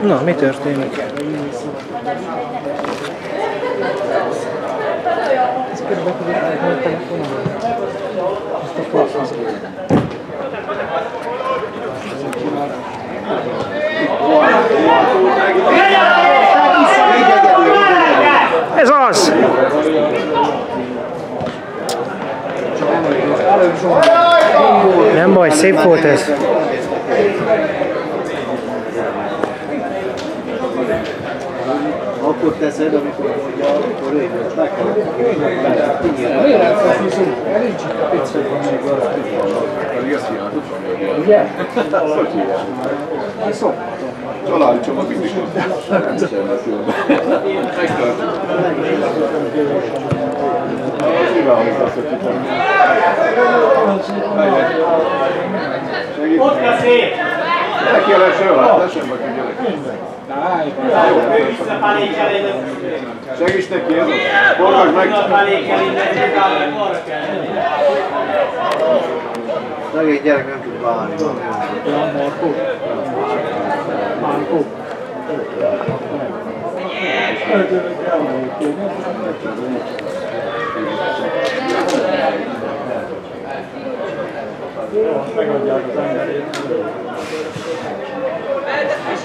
Na, mi történik? Ez körülbelül tudod látni a telefonon. Ezt a. Ez az! Nem baj, szép volt ez. Akkor teszed, amikor mondja, akkor ő jött le kell. Miért felhúzunk? Nincs itt a picit, még arra. Pedig ezt hiányos. Ugye? Hogy hívják? Én szoktam. Családi csomag mindig. Nem semmi különben. Hogy hogy. Ott kell szép! Neki a leső, hát lesen vagy gyerek. Visszafelé Segíts neki, ez az. Forgasd meg. Visszafelé kell innen, arra kell. Szegény gyerek nem tud válni. Markó. Markó. Megadják az emberét.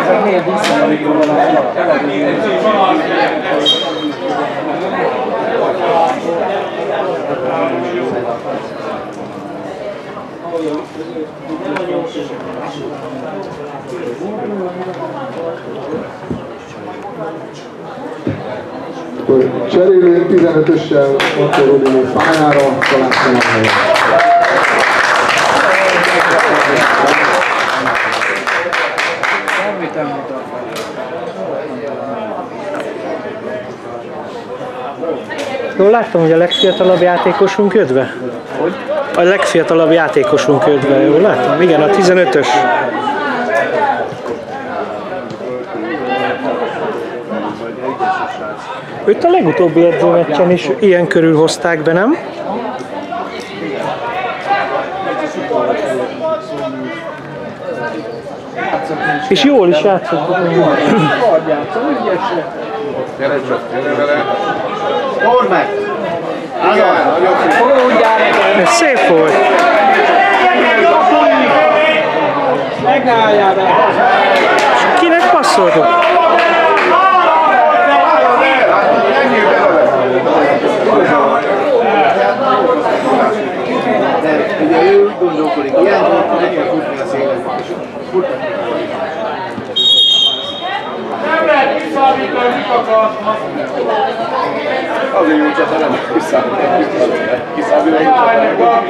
Ezek miért visszamenik Akkor cserélünk 15-össel Montó Rodinó pályára, talán helyen. Semmit nem mutat. Jól láttam, hogy a legfiatalabb játékosunk jött be? Hogy? A legfiatalabb játékosunk jött be, jól láttam? Igen, a 15-ös. Őt a legutóbbi edzőmeccsen is ilyen körül hozták be, nem? És jól is játszott. Gyere csak, vele. Szép. Ez szép volt. Be! Kinek passzoltuk? Ugye ő gondolkodik, ilyen volt, meg kell futni a szélen. Futni. Nem lehet visszaállítani, mit akarsz? Azért jó csata nem kiszámít.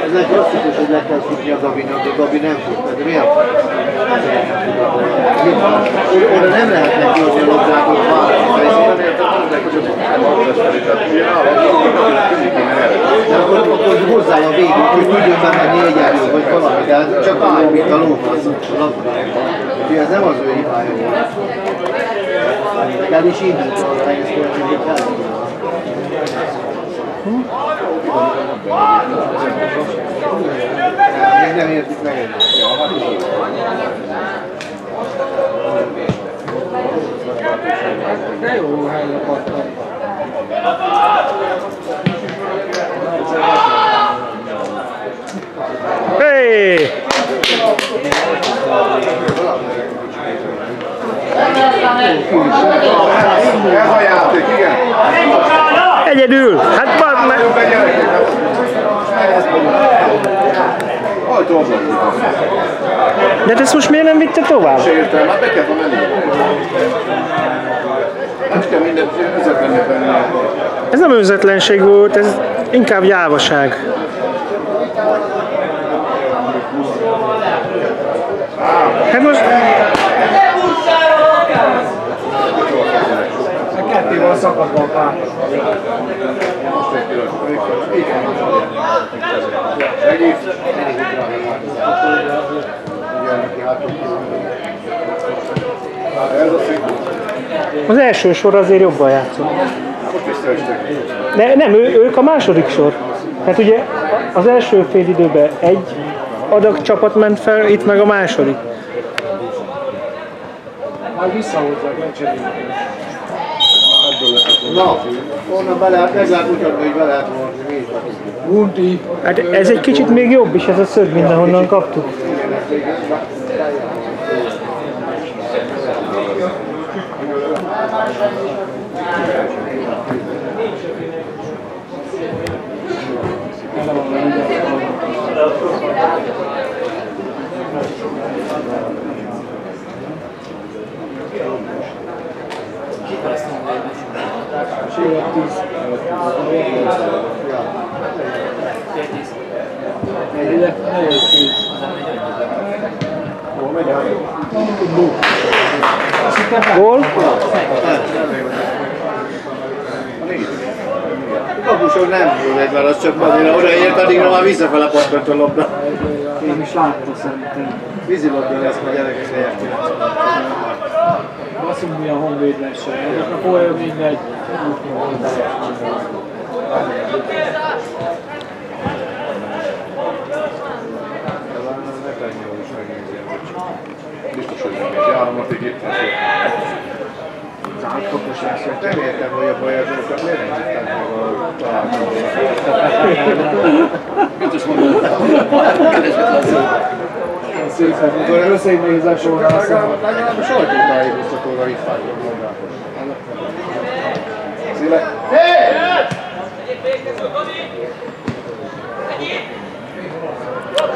Ez egy klasszikus, hogy le kell futni a Gabinak, de Gabi nem fut. De mi a Oda nem lehet neki adni a hogy már De akkor, akkor hozzá a végig, hogy tudjon bemenni egyenlő, vagy valami, de hát csak állj, mint a lófasz a. Úgyhogy ez nem az ő hibája volt. Legalábbis indult a egész kérdés, Még nem értük meg. Hey! Ez a játék, igen. Egyedül! Hát bazd meg! De ezt most miért nem vitte tovább? Se értem, hát be kell menni. Ez nem önzetlenség volt, ez inkább gyávaság. Hát most a szép. az első sor azért jobban játszott. De nem, ő, ők a második sor. Hát ugye az első fél időben egy adag csapat ment fel, itt meg a második. Majd visszahozzák, lecserélik. Na, onnan be lehet, meg lehet mutatni, hogy. Hát ez egy kicsit még jobb is, ez a szög, mint ahonnan kaptuk. Egyre nagyon Gól? Kapusok nem egy mert az csak azért odaért, addigra már visszafele pattant a labda. Én is láttam szerintem. Vízilabda lesz majd gyerekek helyett. Baszunk milyen honvéd lesz. Olyan mindegy. Biztos, hogy nem egy harmadik itt van. Zárt kapos lesz. Nem értem, hogy a bajazókat miért nem hívták meg a találkozót. Biztos mondom. Szépen, mikor összeidnézés volna, azt mondom. Legalább, a sajtótájékoztatóra itt vágom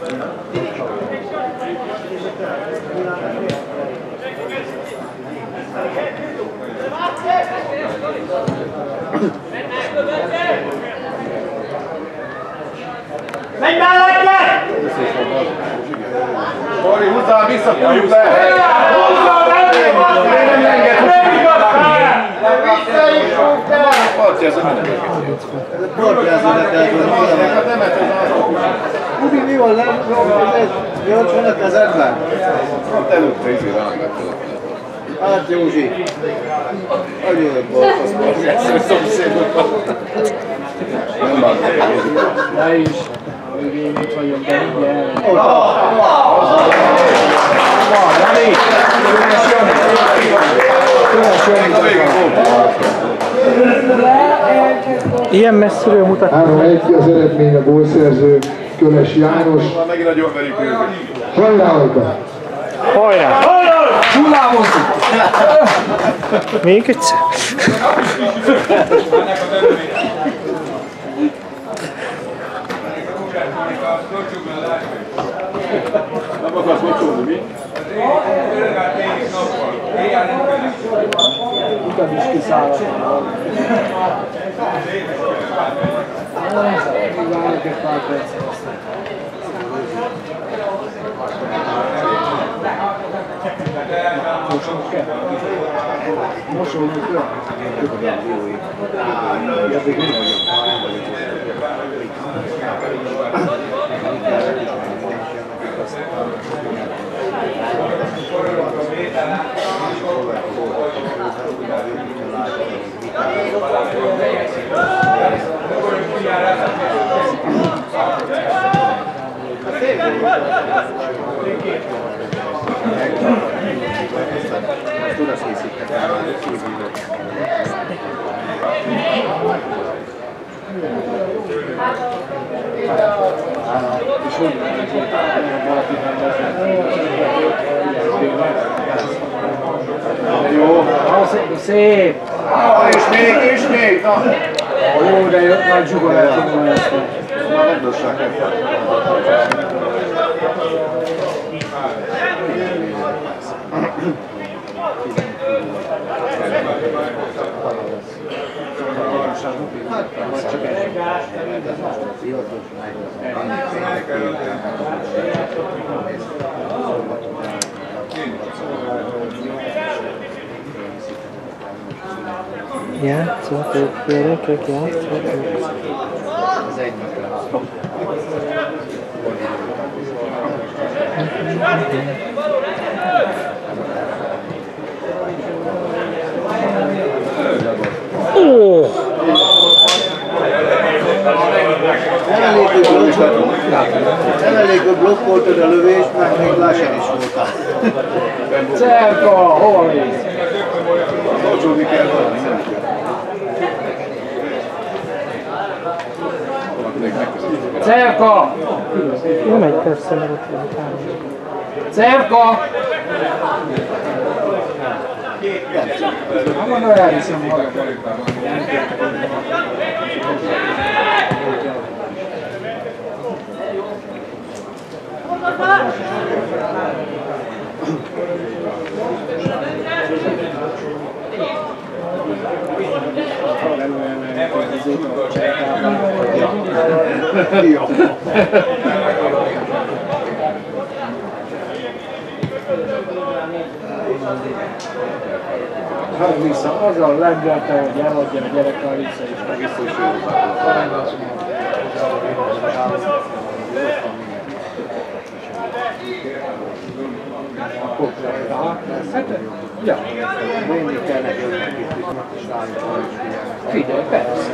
Menj mellette! Bari, húzzál vissza, fújjuk le! Húzzál, nem igaz! Nem igaz! Vissza is fog Parti, ez a Partjázónak Ubi, mi van? Nem, mi ott van a kezedben? Ott előtte izé rám vettem. Hát Józsi, nagyon boltoz Nem bántam. De is. Még én itt vagyok, de mindjárt. Van, Jani! Köves Jani! Köves Jani! Ilyen messziről mutat. 3-1 az eredmény a gólszerző Köves János. Megint nagyon őket. Hajrá, Olga! Hajrá! Hullámozzuk! Még egyszer? Nem akarsz mocsolni, mi? Utána is kiszállok. Várok egy pár percet. Mosnunk kell? Mosolnunk kell? És hogy van ez, hogy valaki nem lesz? Jó, Ah, szép, szép! Ah, és még, és még! Na, Jó, de jó, nagy zsuga lehet volna ezt. na megdossák el. Játszatok, gyerekek, játszatok. Ó, Nem elég, hogy blokkoltad, nem elég, hogy blokkoltad a lövést, meg még lásen is voltál. Cerka, hova mész? Mocsolni kell valami, nem kell. Cerka! nem egy persze, mert ott van három. Cerka! Hát mondom, elviszem magam. Hát vissza, azzal lengelte, hogy eladja a gyerekkel vissza is. Meg vissza is Hát, ja, Menni kell neki, hogy itt figyelj, persze.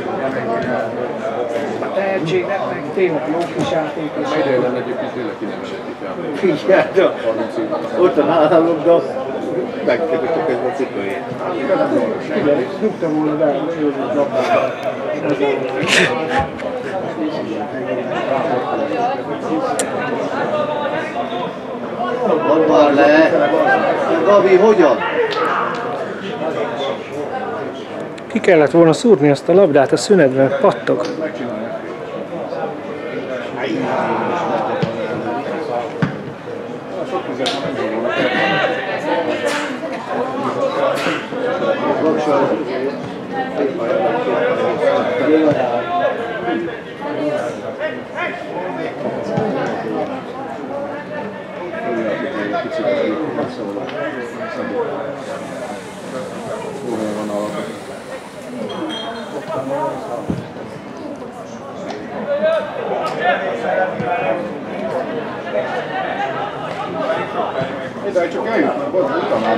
A tehetségnek meg tényleg jó kis játékos. Ma ideje lenne egyébként tényleg ki nem esették el. Figyelj, ott a nálam, de megkötöttük közben a cipőjét. Figyelj, dugta volna be, jó, hogy labdába. Add már le! Gabi, hogyan? Ki kellett volna szúrni azt a labdát a szünetben, pattog. Ide csak eljutnak, az utána.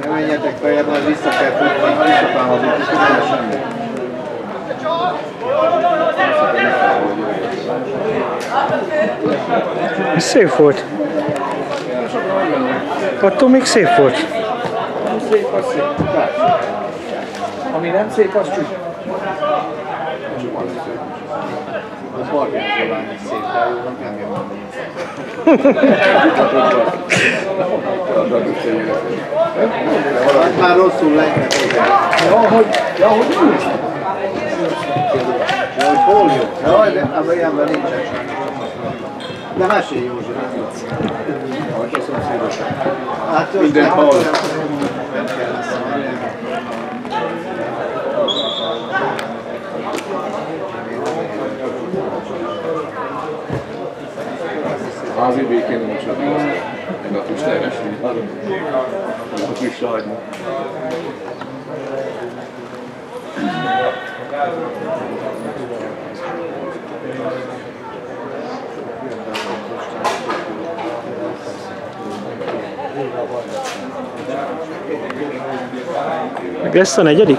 Ne menjetek feljebb, mert vissza kell futni, visszatámadunk, és utána semmi. Ez szép volt. Attól még szép volt. Nem szép, az szép. Ami nem szép, az csúcs. A Bargányi lány is szép, de nem. Hát már rosszul igen. Ja, hogy, ja, hogy ülsz? De hogy jó? Jaj, de abban ilyenben nincsen De mesélj Józsi. Hát Minden nem, Paul. nem kell visszamenni. Házi békén nem csak meg a kis legesni. A kis hagyni. Meg lesz a negyedik?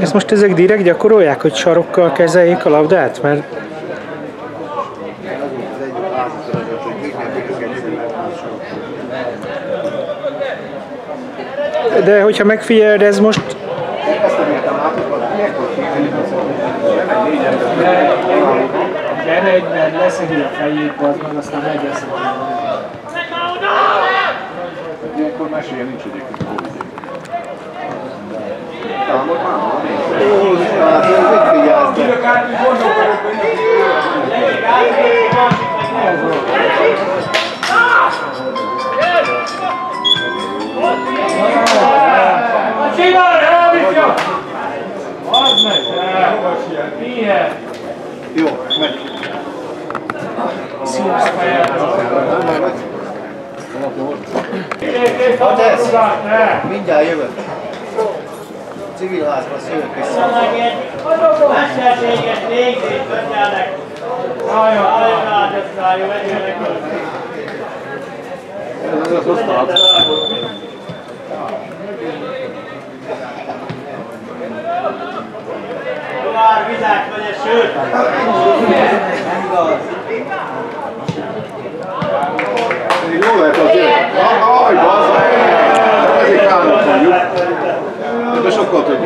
Ezt most ezek direkt gyakorolják, hogy sarokkal kezeljék a labdát? Mert egyik de hogyha megfigyeled, ez most Gyere egyben, leszedi a fejét, az meg aztán megy lesz. Ilyenkor mesélje nincs egyébként Támad már van. Ó, hát ez mit figyelsz be? Csinálj, elviszja! Az meg! Ilyen! Jó, megy. Hát ez? Mindjárt jövök. Civilházban szövök vissza. Mesterséges végzést önjelnek! Jaj, jaj, hát ez már jó, egyébként. Ez az osztalat. Tovább vizet vagy egy sőt! Jó lehet azért. Aj, bazd! Ezért kárnak mondjuk. Ebben sokkal több.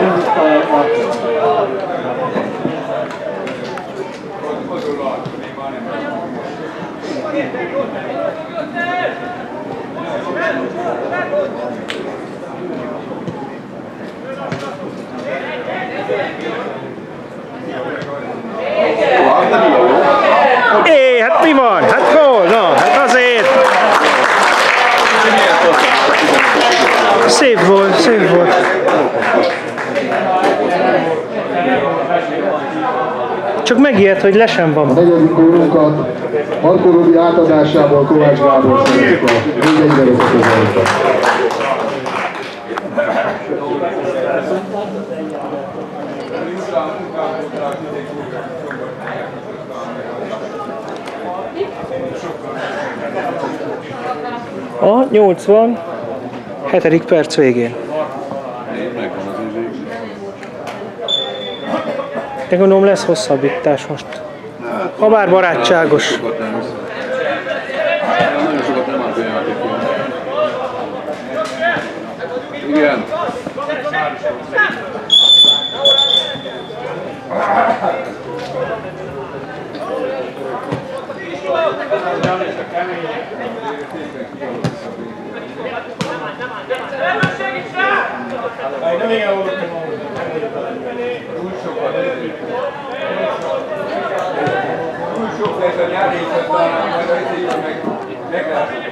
Tovább, de mi a jó? É, hát mi van? Hát gól, na, hát azért. Szép volt, szép volt. Csak megijed, hogy le sem A van. negyedik gólunkat Marko Robi átadásából Kovács Gábor szerezik a 4 1 vezetőzőt. A 80 hetedik perc végén. Megvan az izé. De gondolom lesz hosszabbítás most. Ha bár barátságos. Igen. Nem igen voltam Túl sok lesz a nyári, és aztán majd az éjjel meg meglátjuk.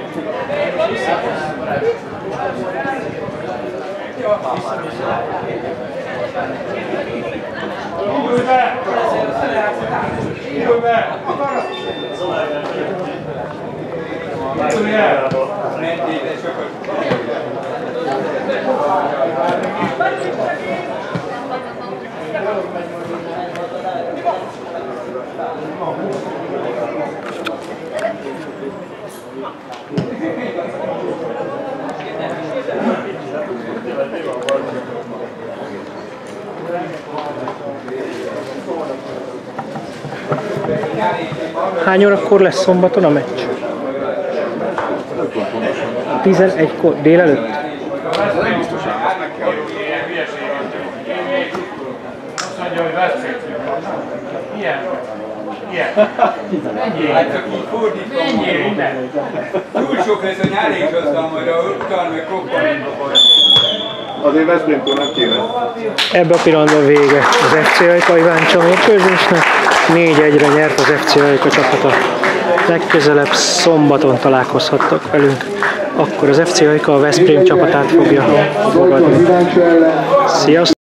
Indulj be! Indulj be! Indulj el! Mentél, de sokat. Hány órakor lesz szombaton a meccs? 11-kor, délelőtt? Azt mondja, hogy veszélyt. Ilyen. Ilyen. Menjél. Hát csak így fordítva Menjél innen. Túl sok lesz a nyári, és aztán majd a utána meg koppan. Azért Veszprémtől nem kéne. Ebben a pillanatban vége az FC Ajka Iváncsa mérkőzésnek. 4-1-re nyert az FC Ajka csapata. Legközelebb szombaton találkozhattak velünk. Akkor az FC Ajka a Veszprém csapatát fogja fogadni. Sziasztok!